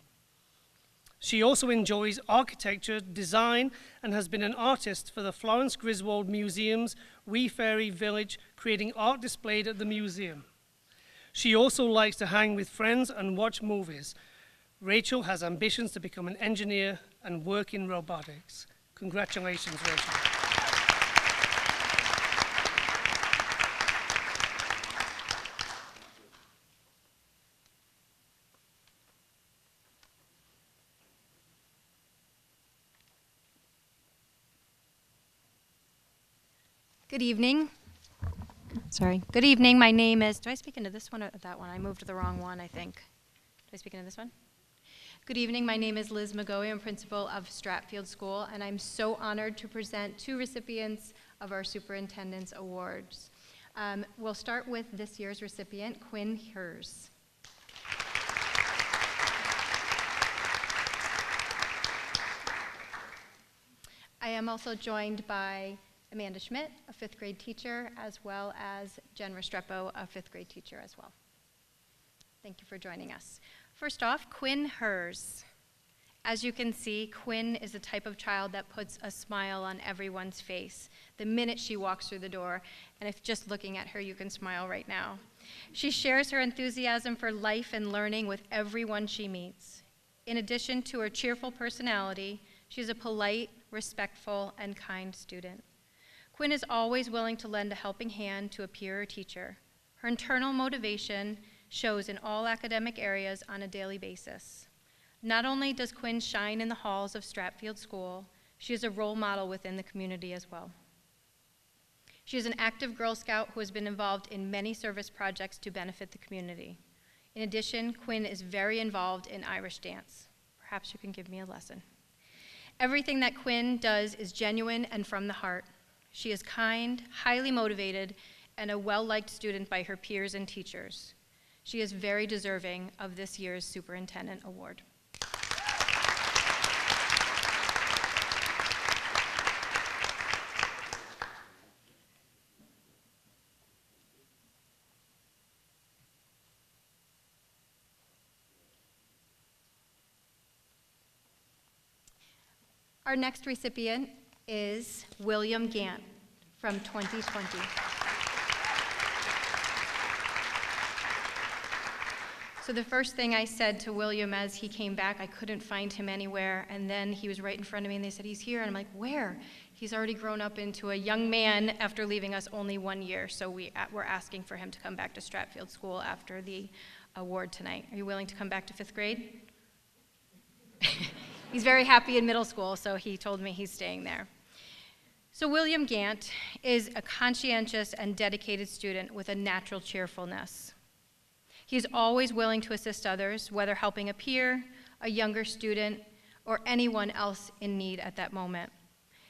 She also enjoys architecture, design, and has been an artist for the Florence Griswold Museum's Wee Fairy Village, creating art displayed at the museum. She also likes to hang with friends and watch movies. Rachel has ambitions to become an engineer and work in robotics. Congratulations, Rachel. Good evening. Sorry. Good evening. My name is. Do I speak into this one or that one? I moved the wrong one, I think. Do I speak into this one? Good evening. My name is Liz McGoey. I'm principal of Stratfield School, and I'm so honored to present two recipients of our Superintendent's Awards. Um, we'll start with this year's recipient, Quinn Hers. I am also joined by Amanda Schmidt, a fifth grade teacher, as well as Jen Restrepo, a fifth grade teacher as well. Thank you for joining us. First off, Quinn Hers. As you can see, Quinn is the type of child that puts a smile on everyone's face the minute she walks through the door. And if just looking at her, you can smile right now. She shares her enthusiasm for life and learning with everyone she meets. In addition to her cheerful personality, she's a polite, respectful, and kind student. Quinn is always willing to lend a helping hand to a peer or teacher. Her internal motivation shows in all academic areas on a daily basis. Not only does Quinn shine in the halls of Stratfield School, she is a role model within the community as well. She is an active Girl Scout who has been involved in many service projects to benefit the community. In addition, Quinn is very involved in Irish dance. Perhaps you can give me a lesson. Everything that Quinn does is genuine and from the heart. She is kind, highly motivated, and a well liked student by her peers and teachers. She is very deserving of this year's Superintendent Award. Our next recipient is William Gant from 2020. So the first thing I said to William as he came back, I couldn't find him anywhere, and then he was right in front of me, and they said, He's here. And I'm like, Where? He's already grown up into a young man after leaving us only one year, so we, we're asking for him to come back to Stratfield School after the award tonight. Are you willing to come back to fifth grade? he's very happy in middle school, so he told me he's staying there. So, William Gant is a conscientious and dedicated student with a natural cheerfulness. He is always willing to assist others, whether helping a peer, a younger student, or anyone else in need at that moment.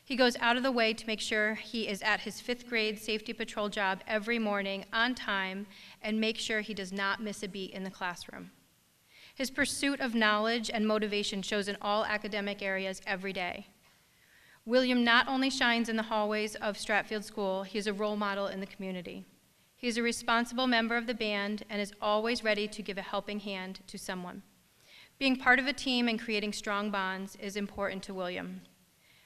He goes out of the way to make sure he is at his fifth grade safety patrol job every morning on time and make sure he does not miss a beat in the classroom. His pursuit of knowledge and motivation shows in all academic areas every day. William not only shines in the hallways of Stratfield School, he is a role model in the community. He is a responsible member of the band and is always ready to give a helping hand to someone. Being part of a team and creating strong bonds is important to William.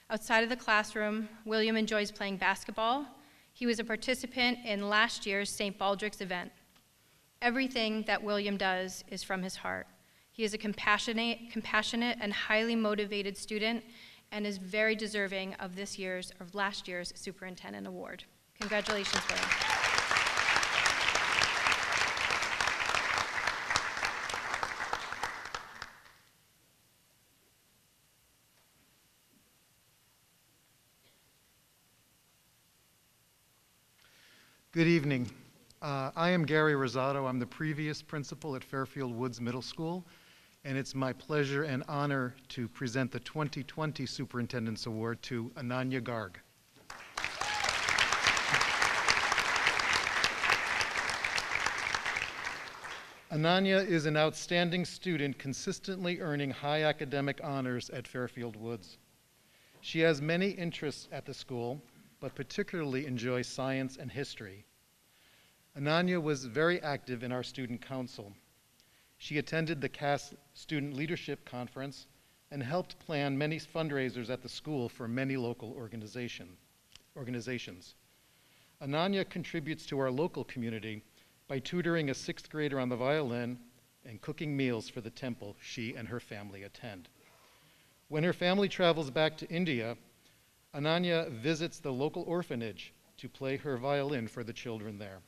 Outside of the classroom, William enjoys playing basketball. He was a participant in last year's St. Baldrick's event. Everything that William does is from his heart. He is a compassionate, compassionate and highly motivated student and is very deserving of this year's or last year's Superintendent Award. Congratulations, William. Good evening. Uh, I am Gary Rosado. I'm the previous principal at Fairfield Woods Middle School, and it's my pleasure and honor to present the 2020 Superintendent's Award to Ananya Garg. Ananya is an outstanding student consistently earning high academic honors at Fairfield Woods. She has many interests at the school, but particularly enjoys science and history. Ananya was very active in our student council. She attended the CAS Student Leadership Conference and helped plan many fundraisers at the school for many local organization, organizations. Ananya contributes to our local community by tutoring a sixth grader on the violin and cooking meals for the temple she and her family attend. When her family travels back to India, Ananya visits the local orphanage to play her violin for the children there.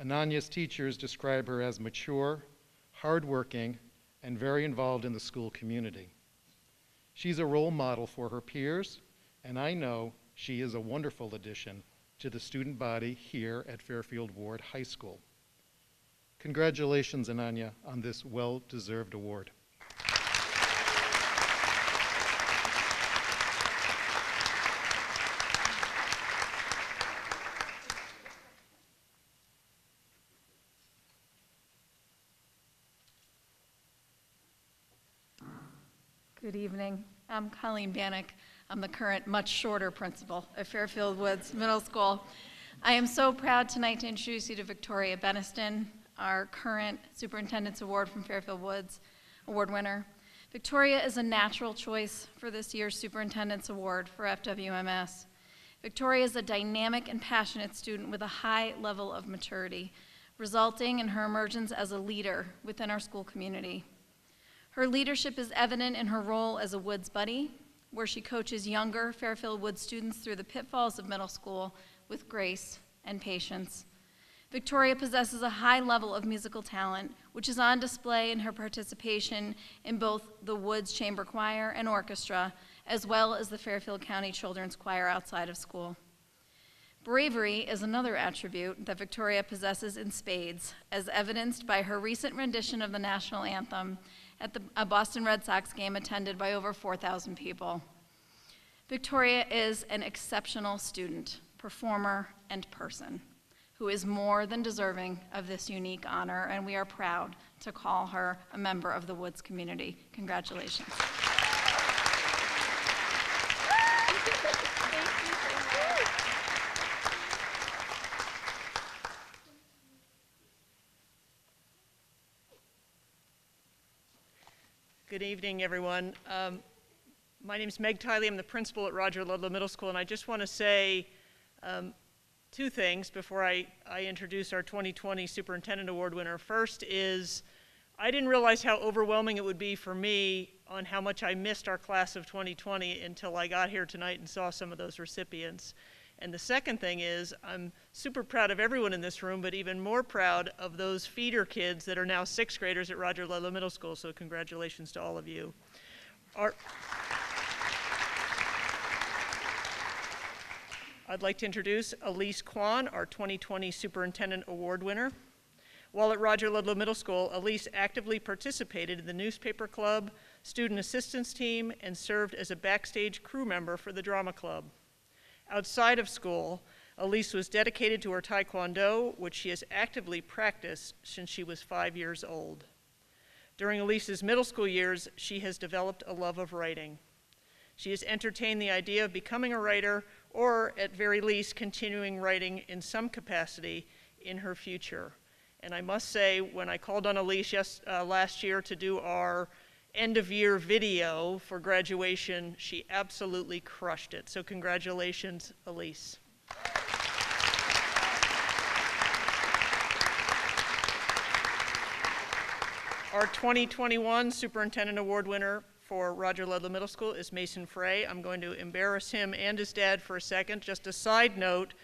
Ananya's teachers describe her as mature, hardworking, and very involved in the school community. She's a role model for her peers, and I know she is a wonderful addition to the student body here at Fairfield Warde High School. Congratulations, Ananya, on this well deserved award. Good evening. I'm Colleen Bannock. I'm the current, much shorter principal at Fairfield Woods Middle School. I am so proud tonight to introduce you to Victoria Beniston, our current Superintendent's Award from Fairfield Woods Award winner. Victoria is a natural choice for this year's Superintendent's Award for FWMS. Victoria is a dynamic and passionate student with a high level of maturity, resulting in her emergence as a leader within our school community. Her leadership is evident in her role as a Woods Buddy, where she coaches younger Fairfield Woods students through the pitfalls of middle school with grace and patience. Victoria possesses a high level of musical talent, which is on display in her participation in both the Woods Chamber Choir and Orchestra, as well as the Fairfield County Children's Choir outside of school. Bravery is another attribute that Victoria possesses in spades, as evidenced by her recent rendition of the national anthem at the, a Boston Red Sox game attended by over 4,000 people. Victoria is an exceptional student, performer, and person who is more than deserving of this unique honor, and we are proud to call her a member of the Woods community. Congratulations. Good evening, everyone. Um, my name is Meg Tiley. I'm the principal at Roger Ludlowe Middle School, and I just want to say um, two things before I, I introduce our 2020 Superintendent Award winner. First is I didn't realize how overwhelming it would be for me on how much I missed our class of 2020 until I got here tonight and saw some of those recipients. And the second thing is, I'm super proud of everyone in this room, but even more proud of those feeder kids that are now sixth graders at Roger Ludlowe Middle School. So, congratulations to all of you. Our, I'd like to introduce Elise Kwan, our 2020 Superintendent Award winner. While at Roger Ludlowe Middle School, Elise actively participated in the newspaper club, student assistance team, and served as a backstage crew member for the drama club. Outside of school, Elise was dedicated to her Taekwondo, which she has actively practiced since she was five years old. During Elise's middle school years, she has developed a love of writing. She has entertained the idea of becoming a writer, or at very least, continuing writing in some capacity in her future. And I must say, when I called on Elise yes, uh, last year to do our end of year video for graduation, she absolutely crushed it. So, congratulations, Elise. Our 2021 Superintendent Award winner for Roger Ludlowe Middle School is Mason Frey. I'm going to embarrass him and his dad for a second. Just a side note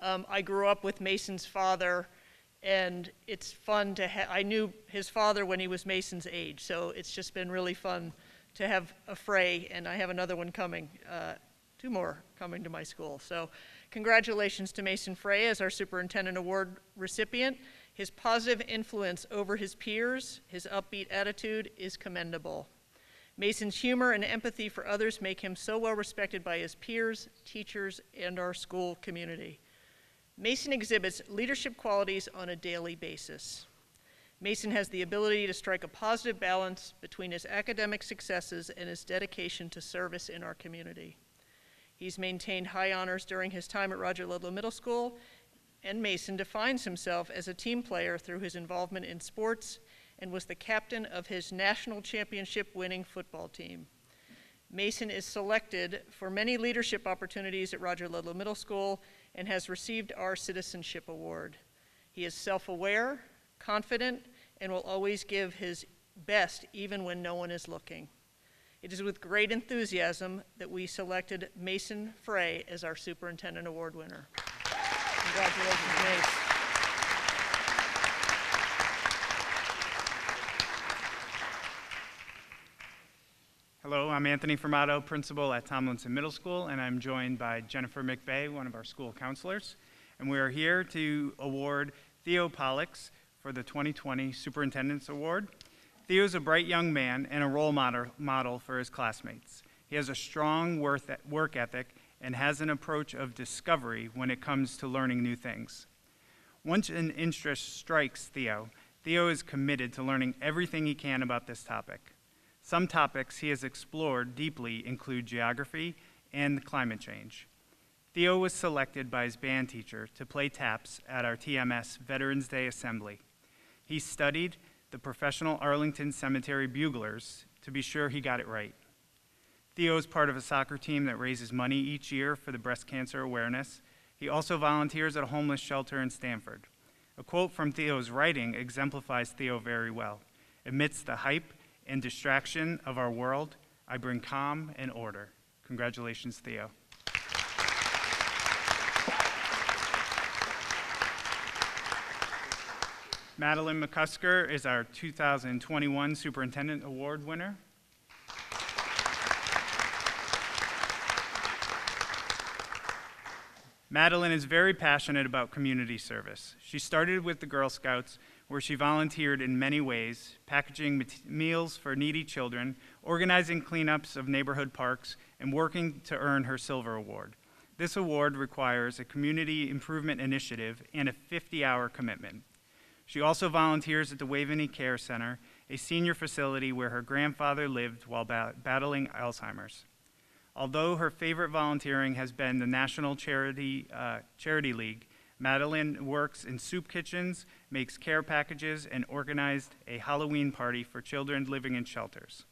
um, I grew up with Mason's father and it's fun to have, I knew his father when he was Mason's age, so it's just been really fun to have a Frey, and I have another one coming, uh, two more coming to my school. So congratulations to Mason Frey as our Superintendent Award recipient. His positive influence over his peers, his upbeat attitude is commendable. Mason's humor and empathy for others make him so well respected by his peers, teachers, and our school community. Mason exhibits leadership qualities on a daily basis. Mason has the ability to strike a positive balance between his academic successes and his dedication to service in our community. He's maintained high honors during his time at Roger Ludlowe Middle School, and Mason defines himself as a team player through his involvement in sports and was the captain of his national championship winning football team. Mason is selected for many leadership opportunities at Roger Ludlowe Middle School and has received our Citizenship Award. He is self aware, confident, and will always give his best even when no one is looking. It is with great enthusiasm that we selected Mason Frey as our Superintendent Award winner. Congratulations, Mace. Hello, I'm Anthony Formato, principal at Tomlinson Middle School, and I'm joined by Jennifer McVeigh, one of our school counselors. And we are here to award Theo Pollux for the 2020 Superintendent's Award. Theo is a bright young man and a role model, model for his classmates. He has a strong work ethic and has an approach of discovery when it comes to learning new things. Once an interest strikes Theo, Theo is committed to learning everything he can about this topic. Some topics he has explored deeply include geography and climate change. Theo was selected by his band teacher to play taps at our TMS Veterans Day Assembly. He studied the professional Arlington Cemetery buglers to be sure he got it right. Theo is part of a soccer team that raises money each year for the breast cancer awareness. He also volunteers at a homeless shelter in Stamford. A quote from Theo's writing exemplifies Theo very well. Amidst the hype and distraction of our world, I bring calm and order. Congratulations, Theo. Madeline McCusker is our 2021 Superintendent Award winner. Madeline is very passionate about community service. She started with the Girl Scouts, where she volunteered in many ways, packaging meals for needy children, organizing cleanups of neighborhood parks, and working to earn her Silver Award. This award requires a community improvement initiative and a 50 hour commitment. She also volunteers at the Waveney Care Center, a senior facility where her grandfather lived while ba- battling Alzheimer's. Although her favorite volunteering has been the National Charity, uh, Charity League, Madeline works in soup kitchens, makes care packages, and organized a Halloween party for children living in shelters.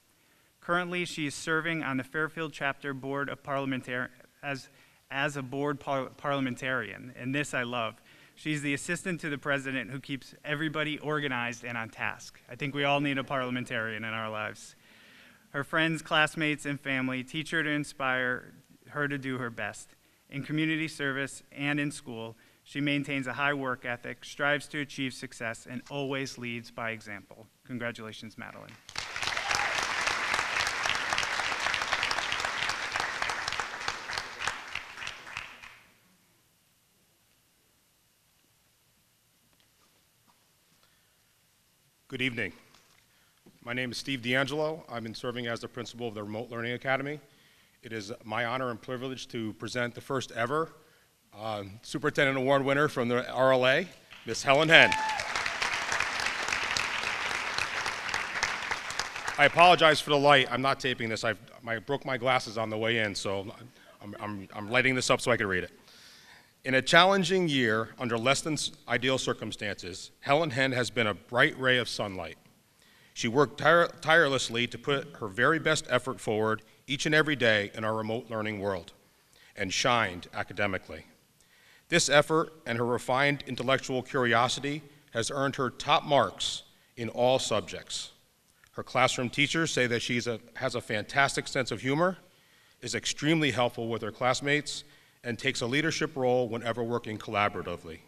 Currently, she is serving on the Fairfield Chapter Board of Parliamentary as, as a board par- parliamentarian, and this I love. She's the assistant to the president who keeps everybody organized and on task. I think we all need a parliamentarian in our lives. Her friends, classmates, and family teach her to inspire her to do her best. In community service and in school, she maintains a high work ethic, strives to achieve success, and always leads by example. Congratulations, Madeline. Good evening. My name is Steve D'Angelo. I've been serving as the principal of the Remote Learning Academy. It is my honor and privilege to present the first ever uh, Superintendent Award winner from the RLA, Miss Helen Henn. I apologize for the light. I'm not taping this. I've, I broke my glasses on the way in, so I'm, I'm, I'm lighting this up so I can read it. In a challenging year, under less than ideal circumstances, Helen Henn has been a bright ray of sunlight. She worked tire tirelessly to put her very best effort forward each and every day in our remote learning world and shined academically. This effort and her refined intellectual curiosity has earned her top marks in all subjects. Her classroom teachers say that she has a fantastic sense of humor, is extremely helpful with her classmates, and takes a leadership role whenever working collaboratively.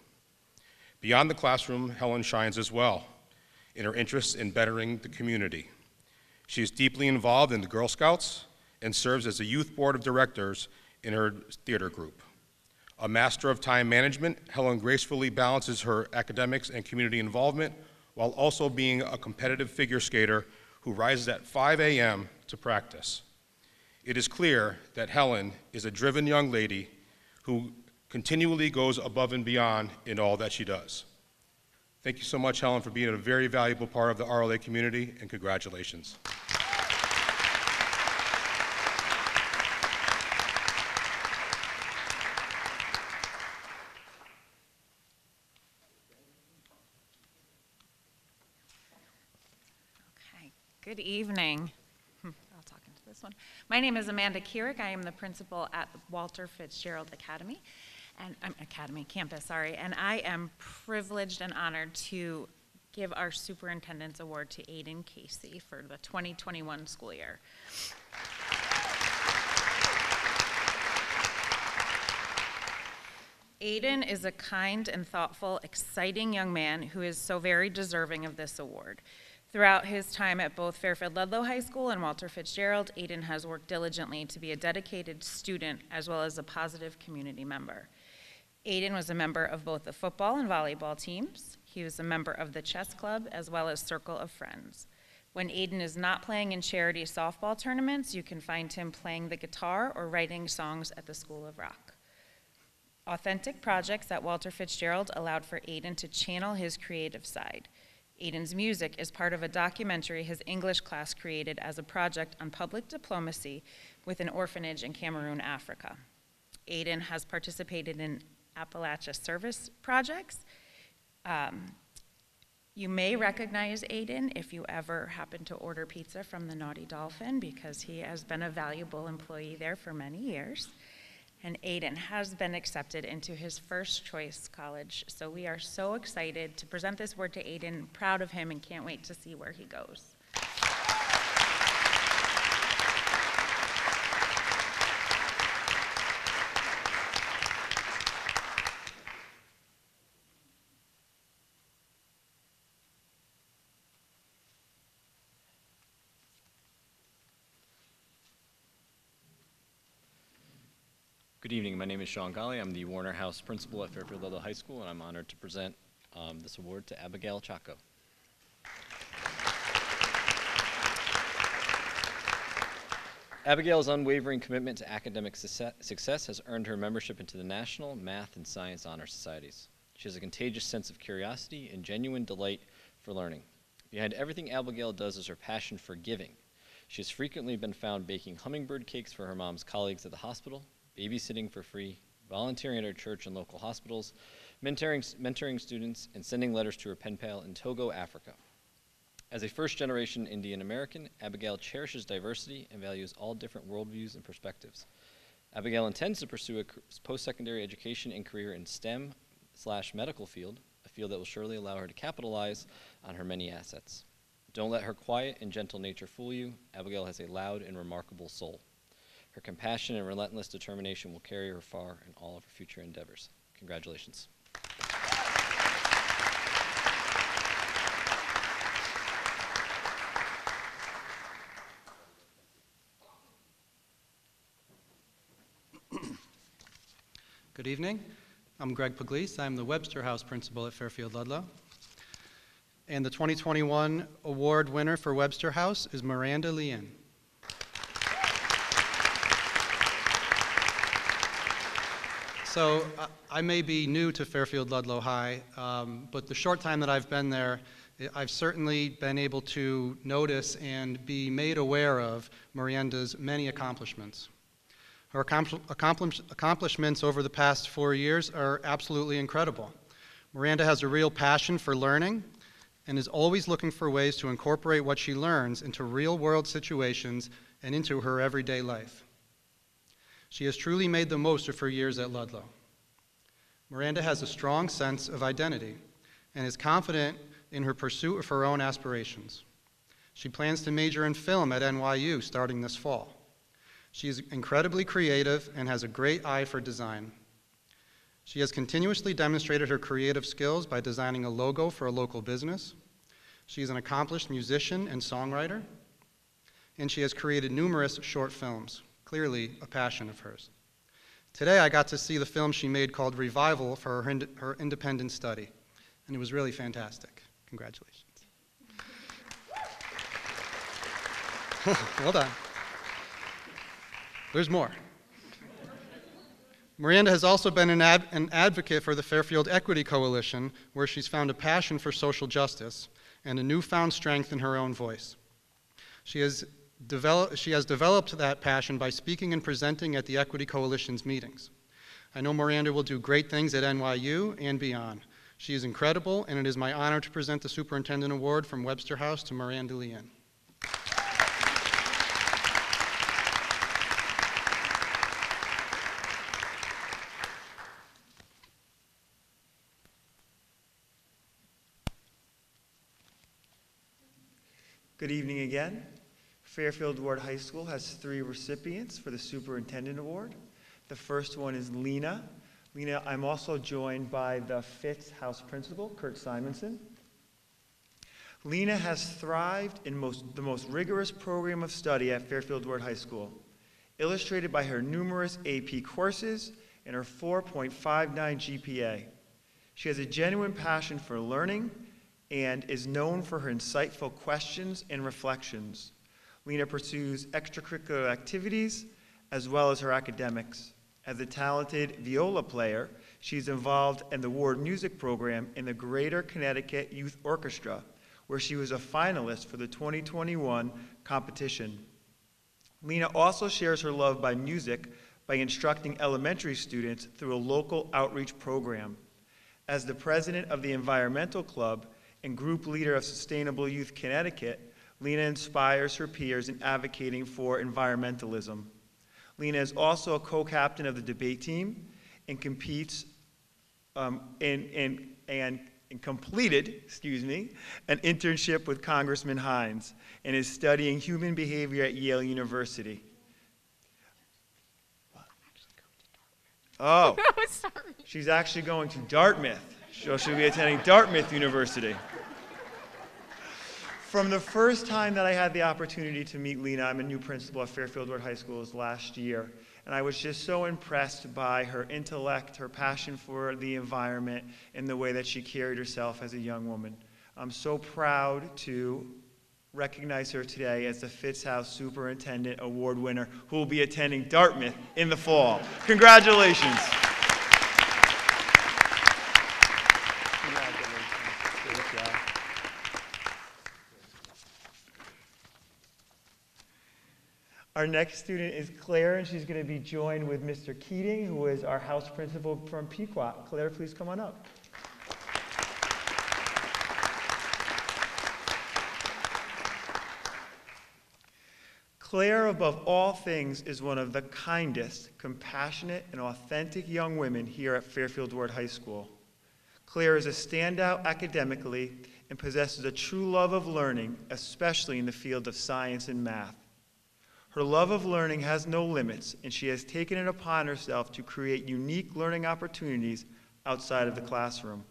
Beyond the classroom, Helen shines as well in her interests in bettering the community. She is deeply involved in the Girl Scouts and serves as a youth board of directors in her theater group. A master of time management, Helen gracefully balances her academics and community involvement while also being a competitive figure skater who rises at 5 a.m. to practice. It is clear that Helen is a driven young lady who continually goes above and beyond in all that she does. Thank you so much, Helen, for being a very valuable part of the RLA community, and congratulations. Okay, good evening. Hmm, I'll talk into this one. My name is Amanda Keurig. I am the principal at the Walter Fitzgerald Academy, and um, Academy campus, sorry, and I am privileged and honored to give our Superintendent's Award to Aiden Casey for the 2021 school year. Aiden is a kind and thoughtful, exciting young man who is so very deserving of this award. Throughout his time at both Fairfield Ludlowe High School and Walter Fitzgerald, Aiden has worked diligently to be a dedicated student as well as a positive community member. Aiden was a member of both the football and volleyball teams. He was a member of the chess club as well as Circle of Friends. When Aiden is not playing in charity softball tournaments, you can find him playing the guitar or writing songs at the School of Rock. Authentic projects at Walter Fitzgerald allowed for Aiden to channel his creative side. Aiden's music is part of a documentary his English class created as a project on public diplomacy with an orphanage in Cameroon, Africa. Aiden has participated in Appalachia service projects. Um, you may recognize Aiden if you ever happen to order pizza from the Nauti Dolphin because he has been a valuable employee there for many years. And Aiden has been accepted into his first choice college. So we are so excited to present this word to Aiden, proud of him, and can't wait to see where he goes. Good evening. My name is Sean Golly. I'm the Warner House Principal at Fairfield Ludlowe High School, and I'm honored to present um, this award to Abigail Chaco. Abigail's unwavering commitment to academic success has earned her membership into the National Math and Science Honor Societies. She has a contagious sense of curiosity and genuine delight for learning. Behind everything Abigail does is her passion for giving. She has frequently been found baking hummingbird cakes for her mom's colleagues at the hospital, babysitting for free, volunteering at her church and local hospitals, mentoring, mentoring students, and sending letters to her pen pal in Togo, Africa. As a first generation Indian American, Abigail cherishes diversity and values all different worldviews and perspectives. Abigail intends to pursue a post secondary education and career in STEM slash medical field, a field that will surely allow her to capitalize on her many assets. Don't let her quiet and gentle nature fool you. Abigail has a loud and remarkable soul. Her compassion and relentless determination will carry her far in all of her future endeavors. Congratulations. Good evening. I'm Greg Pugliese. I'm the Webster House Principal at Fairfield Ludlowe. And the 2021 award winner for Webster House is Miranda Leon. So uh, I may be new to Fairfield Ludlowe High, um, but the short time that I've been there, I've certainly been able to notice and be made aware of Miranda's many accomplishments. Her accomplish accomplishments over the past four years are absolutely incredible. Miranda has a real passion for learning and is always looking for ways to incorporate what she learns into real world situations and into her everyday life. She has truly made the most of her years at Ludlowe. Miranda has a strong sense of identity and is confident in her pursuit of her own aspirations. She plans to major in film at NYU starting this fall. She is incredibly creative and has a great eye for design. She has continuously demonstrated her creative skills by designing a logo for a local business. She is an accomplished musician and songwriter, and she has created numerous short films, clearly a passion of hers. Today I got to see the film she made called Revival for her, ind her independent study, and it was really fantastic. Congratulations. well done. There's more. Miranda has also been an, ad, an, advocate for the Fairfield Equity Coalition, where she's found a passion for social justice and a newfound strength in her own voice. She has, develop, she has developed that passion by speaking and presenting at the Equity Coalition's meetings. I know Miranda will do great things at NYU and beyond. She is incredible, and it is my honor to present the Superintendent Award from Webster House to Miranda Leon. Good evening again. Fairfield Warde High School has three recipients for the Superintendent Award. The first one is Lena. Lena, I'm also joined by the fifth House Principal, Kurt Simonson. Lena has thrived in most, the most rigorous program of study at Fairfield Warde High School, illustrated by her numerous AP courses and her 4.59 GPA. She has a genuine passion for learning and is known for her insightful questions and reflections. Lena pursues extracurricular activities as well as her academics. As a talented viola player, she's involved in the Warde Music Program in the Greater Connecticut Youth Orchestra, where she was a finalist for the 2021 competition. Lena also shares her love by music by instructing elementary students through a local outreach program. As the president of the Environmental Club, and group leader of Sustainable Youth Connecticut, Lena inspires her peers in advocating for environmentalism. Lena is also a co-captain of the debate team and competes um, in, in, and, and completed, excuse me, an internship with Congressman Himes and is studying human behavior at Yale University. Oh, she's actually going to Dartmouth. So she'll be attending Dartmouth University. From the first time that I had the opportunity to meet Lena, I'm a new principal at Fairfield Warde High School last year, and I was just so impressed by her intellect, her passion for the environment, and the way that she carried herself as a young woman. I'm so proud to recognize her today as the Fitts House Superintendent Award winner who will be attending Dartmouth in the fall. Congratulations. Our next student is Claire, and she's going to be joined with Mr. Keating, who is our house principal from Pequot. Claire, please come on up. Claire, above all things, is one of the kindest, compassionate, and authentic young women here at Fairfield Warde High School. Claire is a standout academically and possesses a true love of learning, especially in the field of science and math. Her love of learning has no limits, and she has taken it upon herself to create unique learning opportunities outside of the classroom.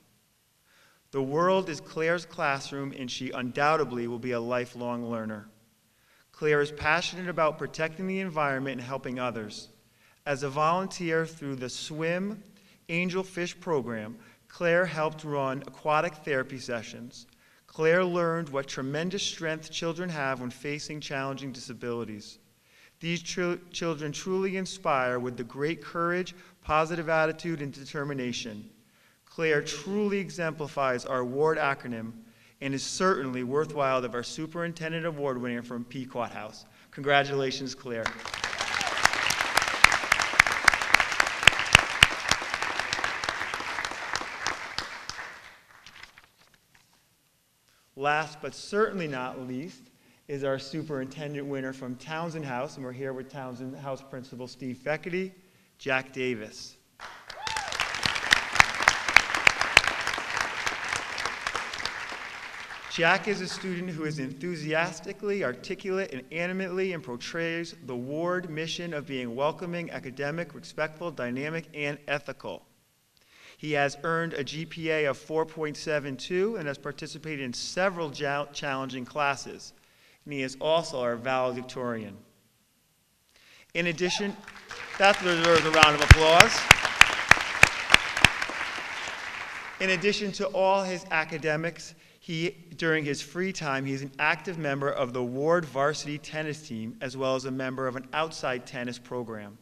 The world is Claire's classroom, and she undoubtedly will be a lifelong learner. Claire is passionate about protecting the environment and helping others. As a volunteer through the Swim Angelfish program, Claire helped run aquatic therapy sessions. Claire learned what tremendous strength children have when facing challenging disabilities. These children truly inspire with the great courage, positive attitude, and determination. Claire truly exemplifies our award acronym and is certainly worthwhile of our Superintendent Award winner from Pequot House. Congratulations, Claire. Last but certainly not least is our superintendent winner from Townsend House, and we're here with Townsend House Principal Steve Feckety, Jack Davis. Jack is a student who is enthusiastically, articulate, and animately and portrays the warde mission of being welcoming, academic, respectful, dynamic, and ethical. He has earned a GPA of 4.72 and has participated in several challenging classes. He is also our valedictorian. In addition, that deserves a round of applause. In addition to all his academics, he, during his free time, he's an active member of the Warde varsity tennis team, as well as a member of an outside tennis program.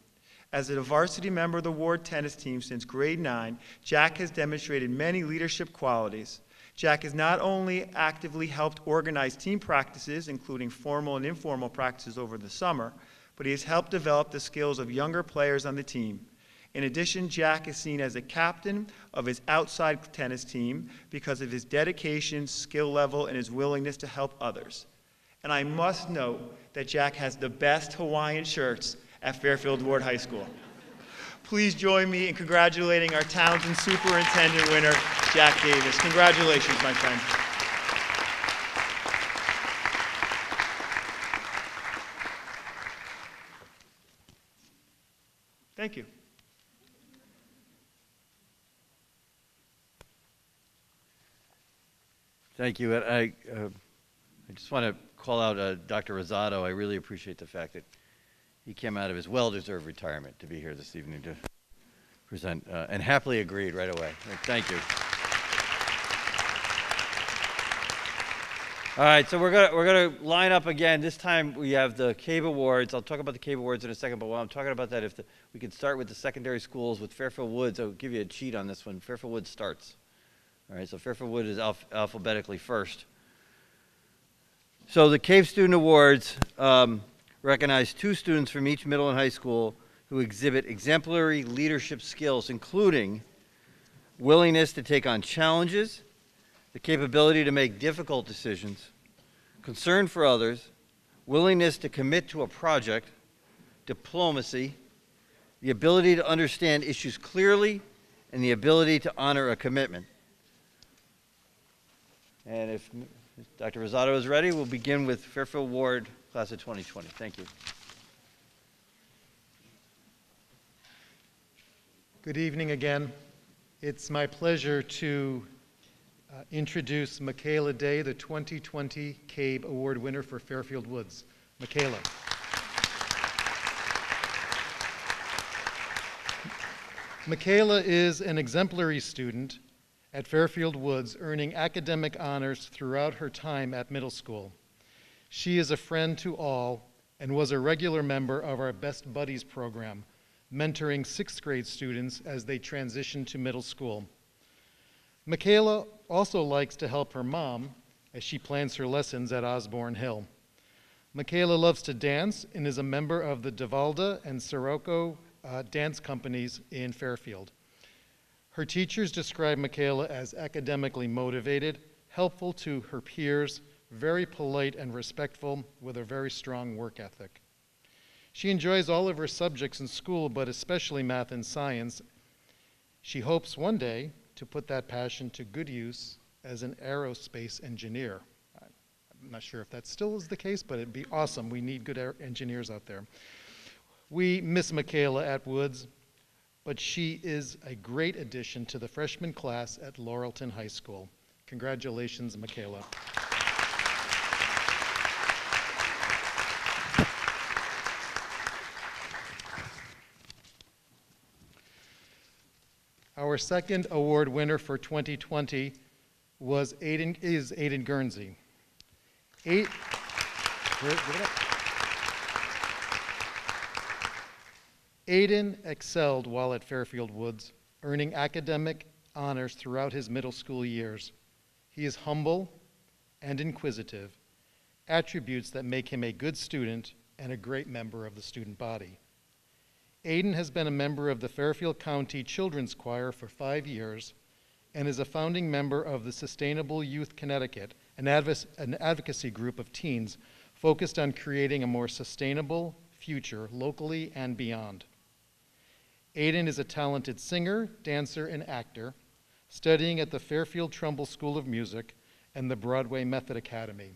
As a varsity member of the Warde tennis team since grade nine, Jack has demonstrated many leadership qualities. Jack has not only actively helped organize team practices, including formal and informal practices over the summer, but he has helped develop the skills of younger players on the team. In addition, Jack is seen as a captain of his outside tennis team because of his dedication, skill level, and his willingness to help others. And I must note that Jack has the best Hawaiian shirts at Fairfield Warde High School. Please join me in congratulating our Townsend Superintendent winner, Jack Davis. Congratulations, my friend. Thank you. Thank you. I, uh, I just want to call out uh, Dr. Rosado. I really appreciate the fact that he came out of his well-deserved retirement to be here this evening to present, uh, and happily agreed right away. Thank you. All right, so we're gonna we're gonna line up again. This time we have the CABE Awards. I'll talk about the CABE Awards in a second, but while I'm talking about that, if the, we could start with the secondary schools with Fairfield Woods, I'll give you a cheat on this one. Fairfield Woods starts. All right, so Fairfield Woods is alph- alphabetically first. So the CABE Student Awards um, recognize two students from each middle and high school who exhibit exemplary leadership skills, including willingness to take on challenges, the capability to make difficult decisions, concern for others, willingness to commit to a project, diplomacy, the ability to understand issues clearly, and the ability to honor a commitment. And if Dr. Rosado is ready, we'll begin with Fairfield Ward, class of 2020. Thank you. Good evening again. It's my pleasure to uh, introduce Michaela Day, the 2020 CABE Award winner for Fairfield Woods. Michaela. Michaela is an exemplary student at Fairfield Woods, earning academic honors throughout her time at middle school. She is a friend to all and was a regular member of our Best Buddies program, mentoring sixth grade students as they transition to middle school. Michaela also likes to help her mom as she plans her lessons at Osborn Hill. Michaela loves to dance and is a member of the Devalda and Sirocco uh, dance companies in Fairfield. Her teachers describe Michaela as academically motivated, helpful to her peers, very polite and respectful, with a very strong work ethic. She enjoys all of her subjects in school, but especially math and science. She hopes one day to put that passion to good use as an aerospace engineer. I'm not sure if that still is the case, but it'd be awesome. We need good engineers out there. We miss Michaela at Woods, but she is a great addition to the freshman class at Laurelton High School. Congratulations, Michaela. Our second award winner for 2020 was Aiden, is Aiden Guernsey. Eight. Aiden excelled while at Fairfield Woods, earning academic honors throughout his middle school years. He is humble and inquisitive, attributes that make him a good student and a great member of the student body. Aiden has been a member of the Fairfield County Children's Choir for five years and is a founding member of the Sustainable Youth Connecticut, an, adv- an advocacy group of teens focused on creating a more sustainable future locally and beyond. Aiden is a talented singer, dancer, and actor, studying at the Fairfield Trumbull School of Music and the Broadway Method Academy.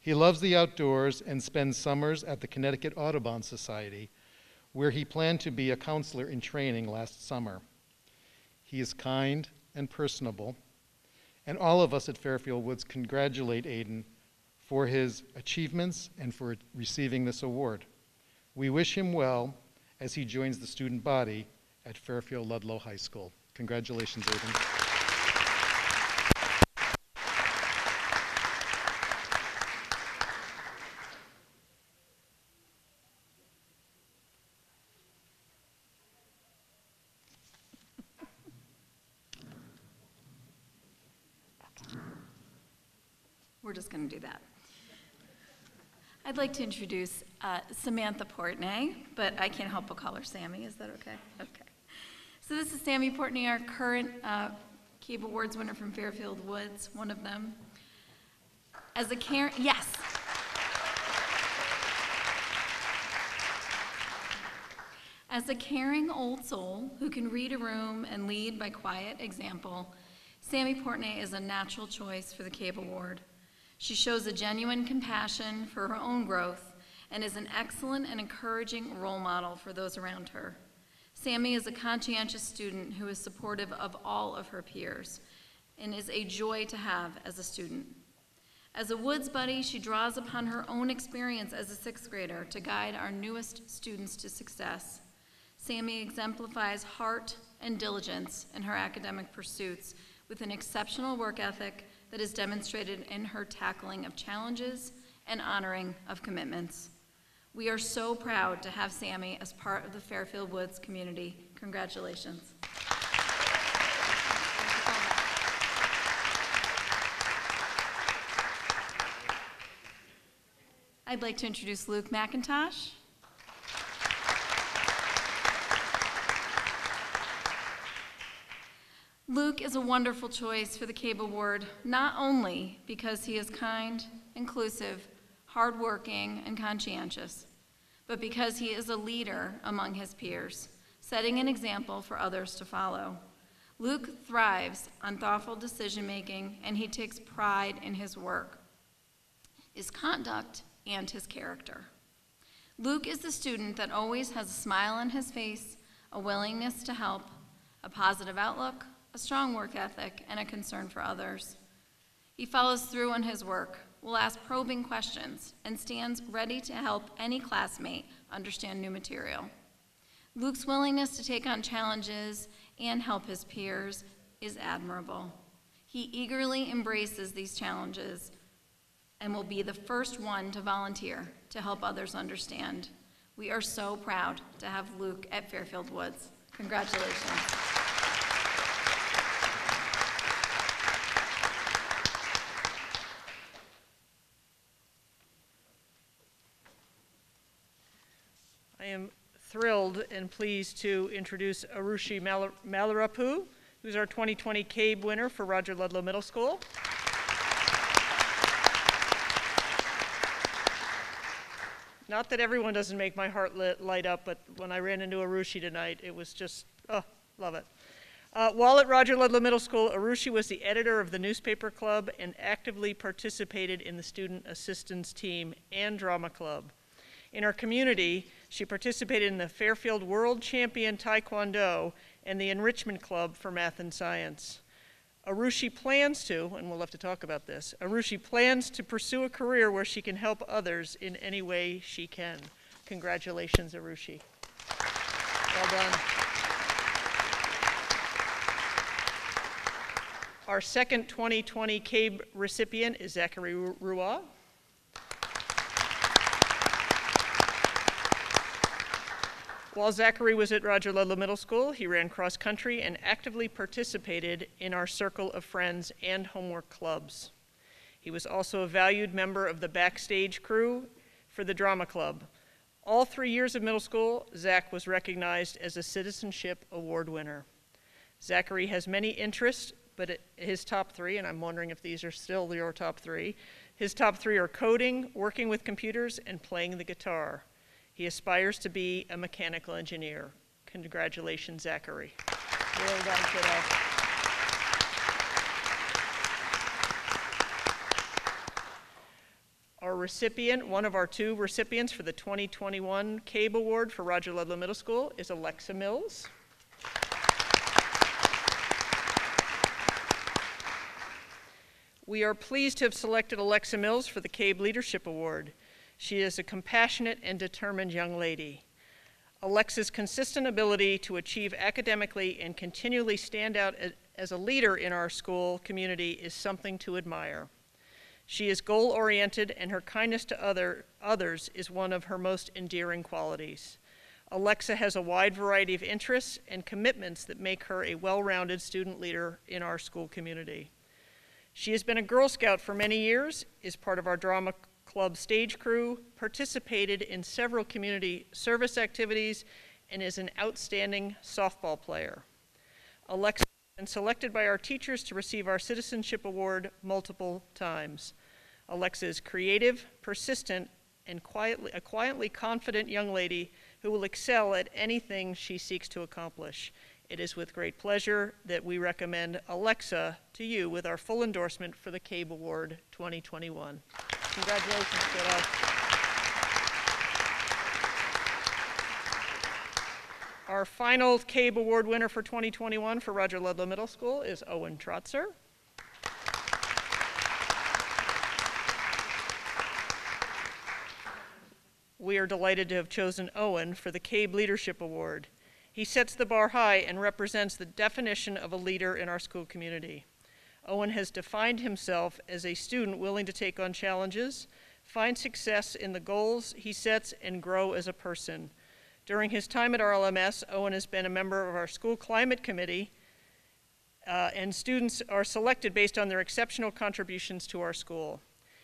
He loves the outdoors and spends summers at the Connecticut Audubon Society, where he planned to be a counselor in training last summer. He is kind and personable, and all of us at Fairfield Woods congratulate Aiden for his achievements and for receiving this award. We wish him well as he joins the student body at Fairfield Ludlowe High School. Congratulations, Aiden. We're just going to do that. I'd like to introduce uh, Samantha Portney, but I can't help but call her Sammy. Is that okay? Okay. So this is Sammy Portney, our current uh, CABE Awards winner from Fairfield Woods, one of them. As a care, yes. As a caring old soul who can read a room and lead by quiet example, Sammy Portney is a natural choice for the CABE Award. She shows a genuine compassion for her own growth and is an excellent and encouraging role model for those around her. Sammy is a conscientious student who is supportive of all of her peers and is a joy to have as a student. As a Woods buddy, she draws upon her own experience as a sixth grader to guide our newest students to success. Sammy exemplifies heart and diligence in her academic pursuits with an exceptional work ethic that is demonstrated in her tackling of challenges and honoring of commitments. We are so proud to have Sammy as part of the Fairfield Woods community. Congratulations. I'd like to introduce Luke McIntosh. Luke is a wonderful choice for the CABE Award, not only because he is kind, inclusive, hardworking, and conscientious, but because he is a leader among his peers, setting an example for others to follow. Luke thrives on thoughtful decision making, and he takes pride in his work, his conduct, and his character. Luke is the student that always has a smile on his face, a willingness to help, a positive outlook, a strong work ethic, and a concern for others. He follows through on his work, will ask probing questions, and stands ready to help any classmate understand new material. Luke's willingness to take on challenges and help his peers is admirable. He eagerly embraces these challenges and will be the first one to volunteer to help others understand. We are so proud to have Luke at Fairfield Woods. Congratulations. I am thrilled and pleased to introduce Arushi Mal- Malarapu, who's our 2020 CABE winner for Roger Ludlowe Middle School. Not that everyone doesn't make my heart light up, but when I ran into Arushi tonight, it was just, oh, love it. Uh, while at Roger Ludlowe Middle School, Arushi was the editor of the newspaper club and actively participated in the student assistance team and drama club. In our community, she participated in the Fairfield World Champion Taekwondo and the Enrichment Club for Math and Science. Arushi plans to, and we'll have to talk about this, Arushi plans to pursue a career where she can help others in any way she can. Congratulations, Arushi. Well done. Our second 2020 CABE recipient is Zachary Roua. While Zachary was at Roger Ludlowe Middle School, he ran cross country and actively participated in our circle of friends and homework clubs. He was also a valued member of the backstage crew for the drama club. All three years of middle school, Zach was recognized as a Citizenship Award winner. Zachary has many interests, but his top three, and I'm wondering if these are still your top three, his top three are coding, working with computers, and playing the guitar. He aspires to be a mechanical engineer. Congratulations, Zachary. Well done, kiddo. Our recipient, one of our two recipients for the 2021 CABE Award for Roger Ludlowe Middle School is Alexa Mills. We are pleased to have selected Alexa Mills for the CABE Leadership Award. She is a compassionate and determined young lady. Alexa's consistent ability to achieve academically and continually stand out as a leader in our school community is something to admire. She is goal oriented, and her kindness to other, others is one of her most endearing qualities. Alexa has a wide variety of interests and commitments that make her a well rounded student leader in our school community. She has been a Girl Scout for many years, is part of our drama club stage crew, participated in several community service activities, and is an outstanding softball player. Alexa has been selected by our teachers to receive our Citizenship Award multiple times. Alexa is creative, persistent, and quietly, a quietly confident young lady who will excel at anything she seeks to accomplish. It is with great pleasure that we recommend Alexa to you with our full endorsement for the CABE Award 2021. Congratulations, kiddo. Our final CABE Award winner for 2021 for Roger Ludlowe Middle School is Owen Trotzer. We are delighted to have chosen Owen for the CABE Leadership Award. He sets the bar high and represents the definition of a leader in our school community. Owen has defined himself as a student willing to take on challenges, find success in the goals he sets, and grow as a person. During his time at RLMS, Owen has been a member of our school climate committee, uh, and students are selected based on their exceptional contributions to our school.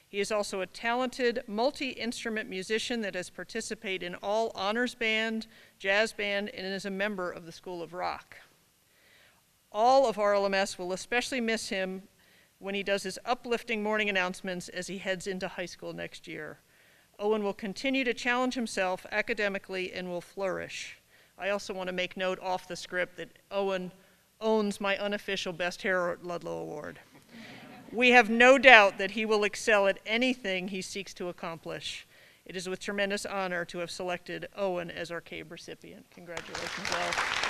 He is also a talented multi-instrument musician that has participated in all honors band, jazz band, and is a member of the School of Rock. All of RLMS will especially miss him when he does his uplifting morning announcements as he heads into high school next year. Owen will continue to challenge himself academically and will flourish. I also want to make note off the script that Owen owns my unofficial Best Hair Ludlowe Award. we have no doubt that he will excel at anything he seeks to accomplish. It is with tremendous honor to have selected Owen as our CABE recipient. Congratulations, Owen.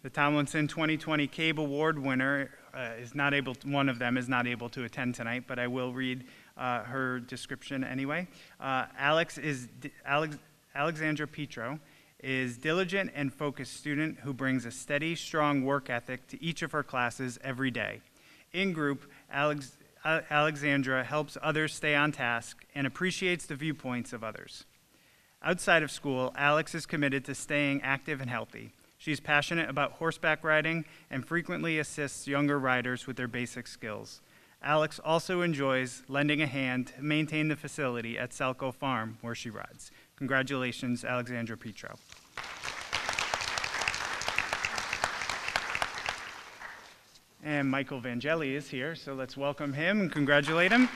The Tomlinson 2020 CABE Award winner uh, is not able, to, one of them is not able to attend tonight, but I will read uh, her description anyway. Uh, Alex is, Alex, Alexandra Petro is diligent and focused student who brings a steady, strong work ethic to each of her classes every day. In group, Alex, Alexandra helps others stay on task and appreciates the viewpoints of others. Outside of school, Alex is committed to staying active and healthy. She's passionate about horseback riding and frequently assists younger riders with their basic skills. Alex also enjoys lending a hand to maintain the facility at Salco Farm where she rides. Congratulations, Alexandra Petro. And Michael Vangeli is here, so let's welcome him and congratulate him.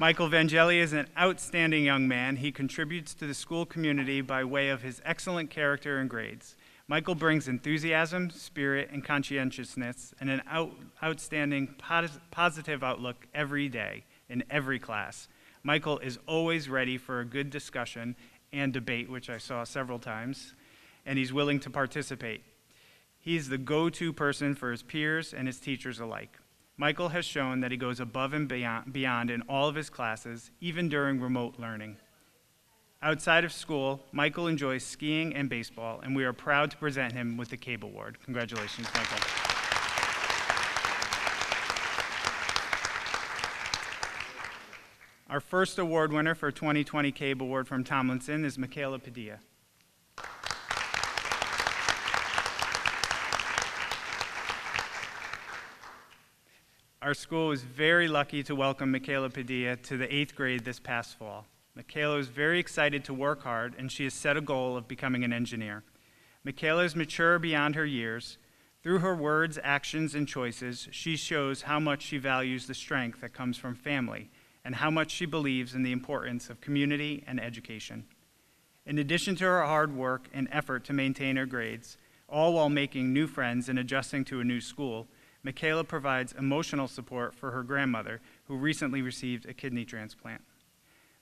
Michael Vangeli is an outstanding young man. He contributes to the school community by way of his excellent character and grades. Michael brings enthusiasm, spirit, and conscientiousness, and an out, outstanding pos positive outlook every day in every class. Michael is always ready for a good discussion and debate, which I saw several times, and he's willing to participate. He's the go to person for his peers and his teachers alike. Michael has shown that he goes above and beyond, in all of his classes, even during remote learning. Outside of school, Michael enjoys skiing and baseball, and we are proud to present him with the CABE Award. Congratulations, Michael. Our first award winner for 2020 CABE Award from Tomlinson is Michaela Padilla. Our school was very lucky to welcome Michaela Padilla to the eighth grade this past fall. Michaela is very excited to work hard, and she has set a goal of becoming an engineer. Michaela is mature beyond her years. Through her words, actions, and choices, she shows how much she values the strength that comes from family and how much she believes in the importance of community and education. In addition to her hard work and effort to maintain her grades, all while making new friends and adjusting to a new school, Michaela provides emotional support for her grandmother, who recently received a kidney transplant.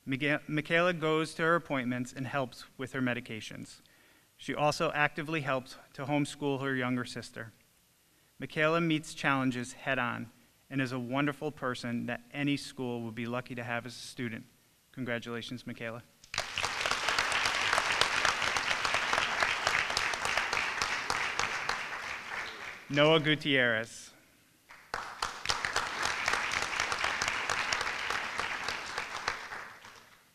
Michaela goes to her appointments and helps with her medications. She also actively helps to homeschool her younger sister. Michaela meets challenges head on and is a wonderful person that any school would be lucky to have as a student. Congratulations, Michaela. Noah Gutierrez.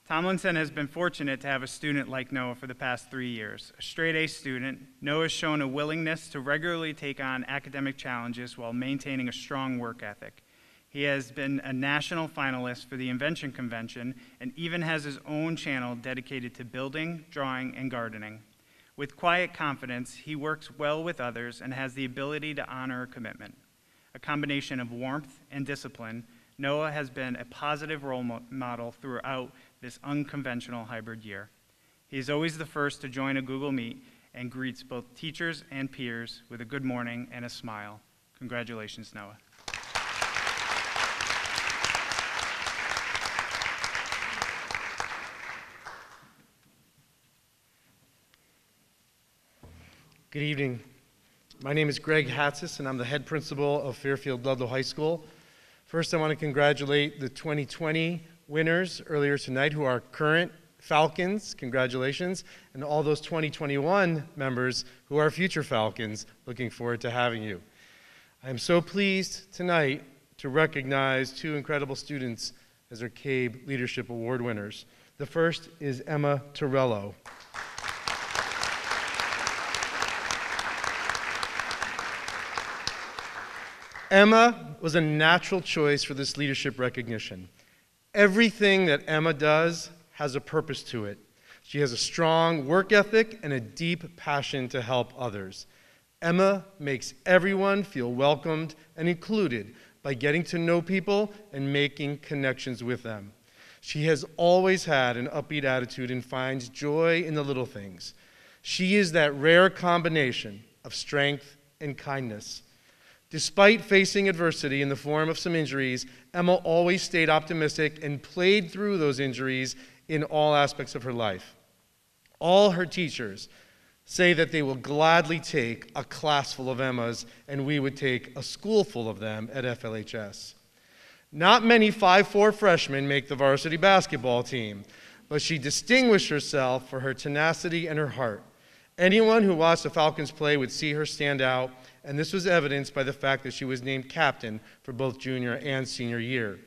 Tomlinson has been fortunate to have a student like Noah for the past three years. A straight A student, Noah has shown a willingness to regularly take on academic challenges while maintaining a strong work ethic. He has been a national finalist for the Invention Convention and even has his own channel dedicated to building, drawing, and gardening. With quiet confidence, he works well with others and has the ability to honor a commitment. A combination of warmth and discipline, Noah has been a positive role model throughout this unconventional hybrid year. He is always the first to join a Google Meet and greets both teachers and peers with a good morning and a smile. Congratulations, Noah. Good evening. My name is Greg Hatzis, and I'm the head principal of Fairfield Ludlowe High School. First, I want to congratulate the 2020 winners earlier tonight who are current Falcons, congratulations, and all those 2021 members who are future Falcons, looking forward to having you. I am so pleased tonight to recognize two incredible students as our CABE Leadership Award winners. The first is Emma Torello. Emma was a natural choice for this leadership recognition. Everything that Emma does has a purpose to it. She has a strong work ethic and a deep passion to help others. Emma makes everyone feel welcomed and included by getting to know people and making connections with them. She has always had an upbeat attitude and finds joy in the little things. She is that rare combination of strength and kindness. Despite facing adversity in the form of some injuries, Emma always stayed optimistic and played through those injuries in all aspects of her life. All her teachers say that they will gladly take a class full of Emmas, and we would take a school full of them at FLHS. Not many 5'4 freshmen make the varsity basketball team, but she distinguished herself for her tenacity and her heart. Anyone who watched the Falcons play would see her stand out, and this was evidenced by the fact that she was named captain for both junior and senior year.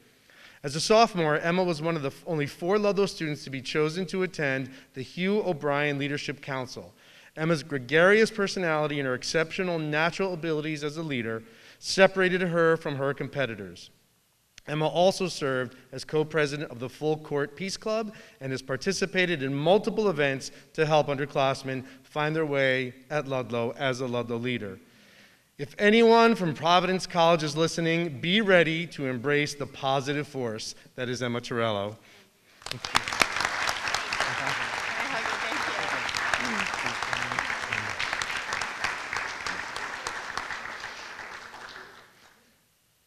As a sophomore, Emma was one of the only four Ludlowe students to be chosen to attend the Hugh O'Brian Leadership Council. Emma's gregarious personality and her exceptional natural abilities as a leader separated her from her competitors. Emma also served as co president of the Full Court Peace Club and has participated in multiple events to help underclassmen find their way at Ludlowe as a Ludlowe leader. If anyone from Providence College is listening, be ready to embrace the positive force that is Emma Torello.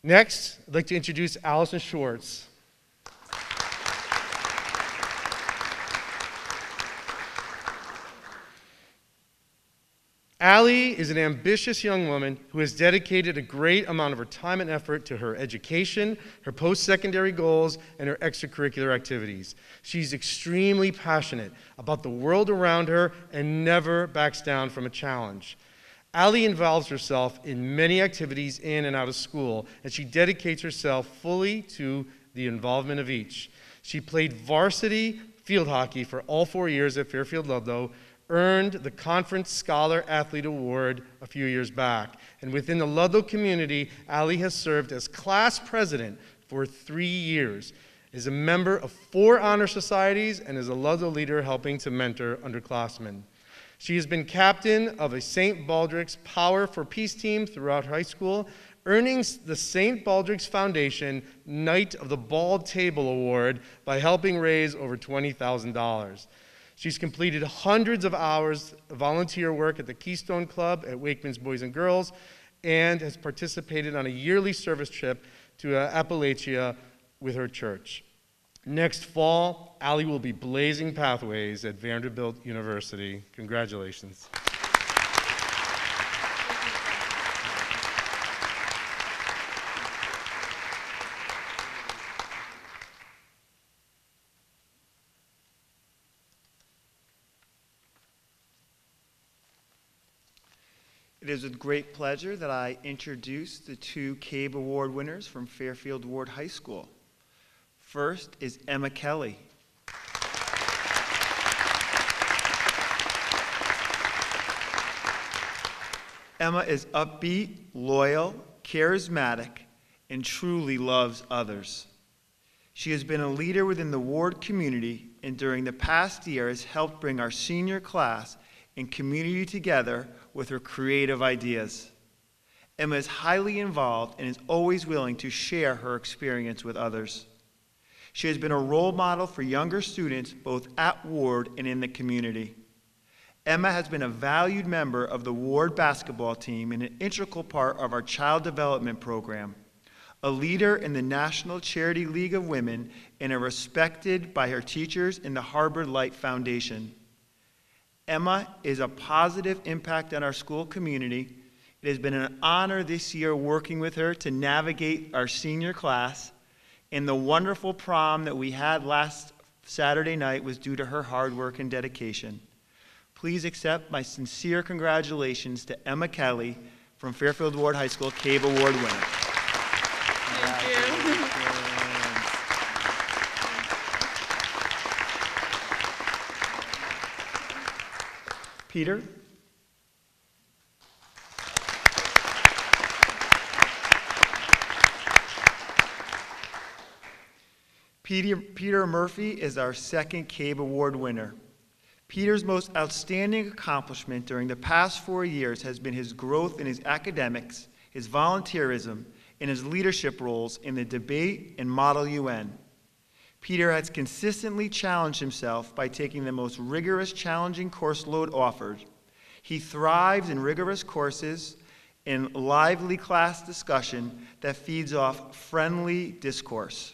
Next, I'd like to introduce Allison Schwartz. Allie is an ambitious young woman who has dedicated a great amount of her time and effort to her education, her post secondary goals, and her extracurricular activities. She's extremely passionate about the world around her and never backs down from a challenge. Allie involves herself in many activities in and out of school, and she dedicates herself fully to the involvement of each. She played varsity field hockey for all four years at Fairfield Ludlowe, earned the Conference Scholar Athlete Award a few years back. And within the Ludlowe community, Allie has served as class president for three years, is a member of four honor societies, and is a Ludlowe leader helping to mentor underclassmen. She has been captain of a St. Baldrick's Power for Peace team throughout high school, earning the St. Baldrick's Foundation Knight of the Bald Table Award by helping raise over $20,000. She's completed hundreds of hours of volunteer work at the Keystone Club at Wakeman's Boys and Girls and has participated on a yearly service trip to uh, Appalachia with her church. Next fall, Allie will be blazing pathways at Vanderbilt University. Congratulations. It is with great pleasure that I introduce the two CABE Award winners from Fairfield Warde High School. First is Emma Kelly. Emma is upbeat, loyal, charismatic, and truly loves others. She has been a leader within the warde community and during the past year has helped bring our senior class and community together with her creative ideas. Emma is highly involved and is always willing to share her experience with others. She has been a role model for younger students both at Warde and in the community. Emma has been a valued member of the Warde basketball team and an integral part of our child development program, a leader in the National Charity League of Women, and are respected by her teachers in the Harbor Light Foundation. Emma is a positive impact on our school community. It has been an honor this year working with her to navigate our senior class, and the wonderful prom that we had last Saturday night was due to her hard work and dedication. Please accept my sincere congratulations to Emma Kelly from Fairfield Warde High School CABE Award winner. Thank you. Peter? Peter, Peter Murphy is our second CABE Award winner. Peter's most outstanding accomplishment during the past four years has been his growth in his academics, his volunteerism, and his leadership roles in the debate and Model UN. Peter has consistently challenged himself by taking the most rigorous, challenging course load offered. He thrives in rigorous courses and lively class discussion that feeds off friendly discourse.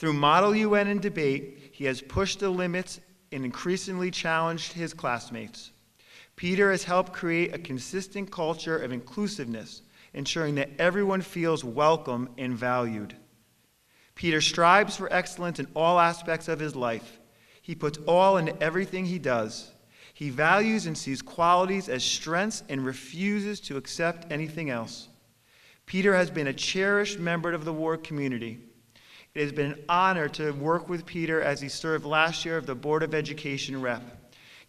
Through Model UN and debate, he has pushed the limits and increasingly challenged his classmates. Peter has helped create a consistent culture of inclusiveness, ensuring that everyone feels welcome and valued. Peter strives for excellence in all aspects of his life. He puts all into everything he does. He values and sees qualities as strengths and refuses to accept anything else. Peter has been a cherished member of the warde community. It has been an honor to work with Peter as he served last year of the Board of Education rep.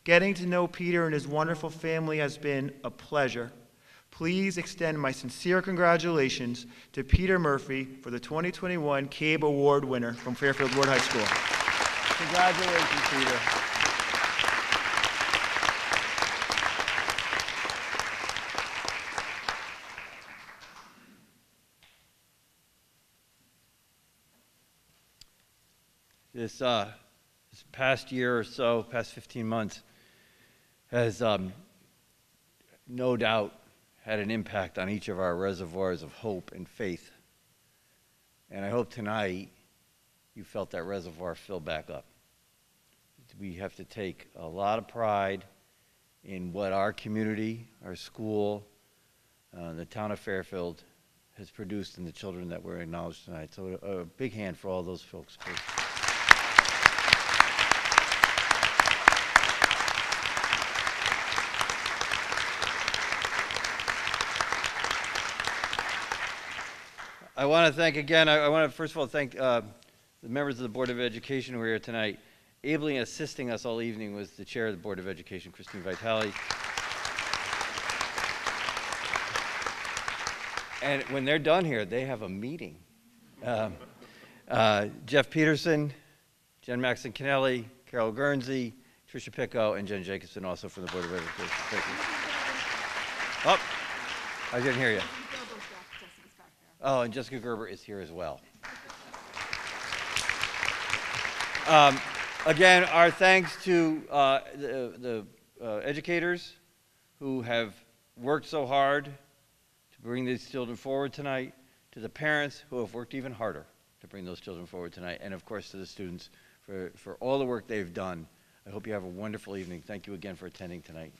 Getting to know Peter and his wonderful family has been a pleasure. Please extend my sincere congratulations to Peter Murphy for the 2021 CABE Award winner from Fairfield Warde High School. Congratulations, Peter. This, uh, this past year or so, past 15 months, has um, no doubt had an impact on each of our reservoirs of hope and faith. And I hope tonight you felt that reservoir fill back up. We have to take a lot of pride in what our community, our school, uh, the town of Fairfield has produced in the children that were acknowledged tonight. So a, a big hand for all those folks, please. I want to thank again, I, I want to first of all thank uh, the members of the Board of Education who are here tonight. Ably assisting us all evening was the chair of the Board of Education, Christine Vitale. And when they're done here, they have a meeting. Um, uh, Jeff Peterson, Jen Maxon Kennelly, Carol Guernsey, Tricia Pytko, and Jen Jacobson also from the Board of Education. Thank you. Oh, I didn't hear you. Oh, and Jessica Gerber is here as well. Um, again, our thanks to uh, the, the uh, educators who have worked so hard to bring these children forward tonight, to the parents who have worked even harder to bring those children forward tonight, and of course to the students for, for all the work they've done. I hope you have a wonderful evening. Thank you again for attending tonight.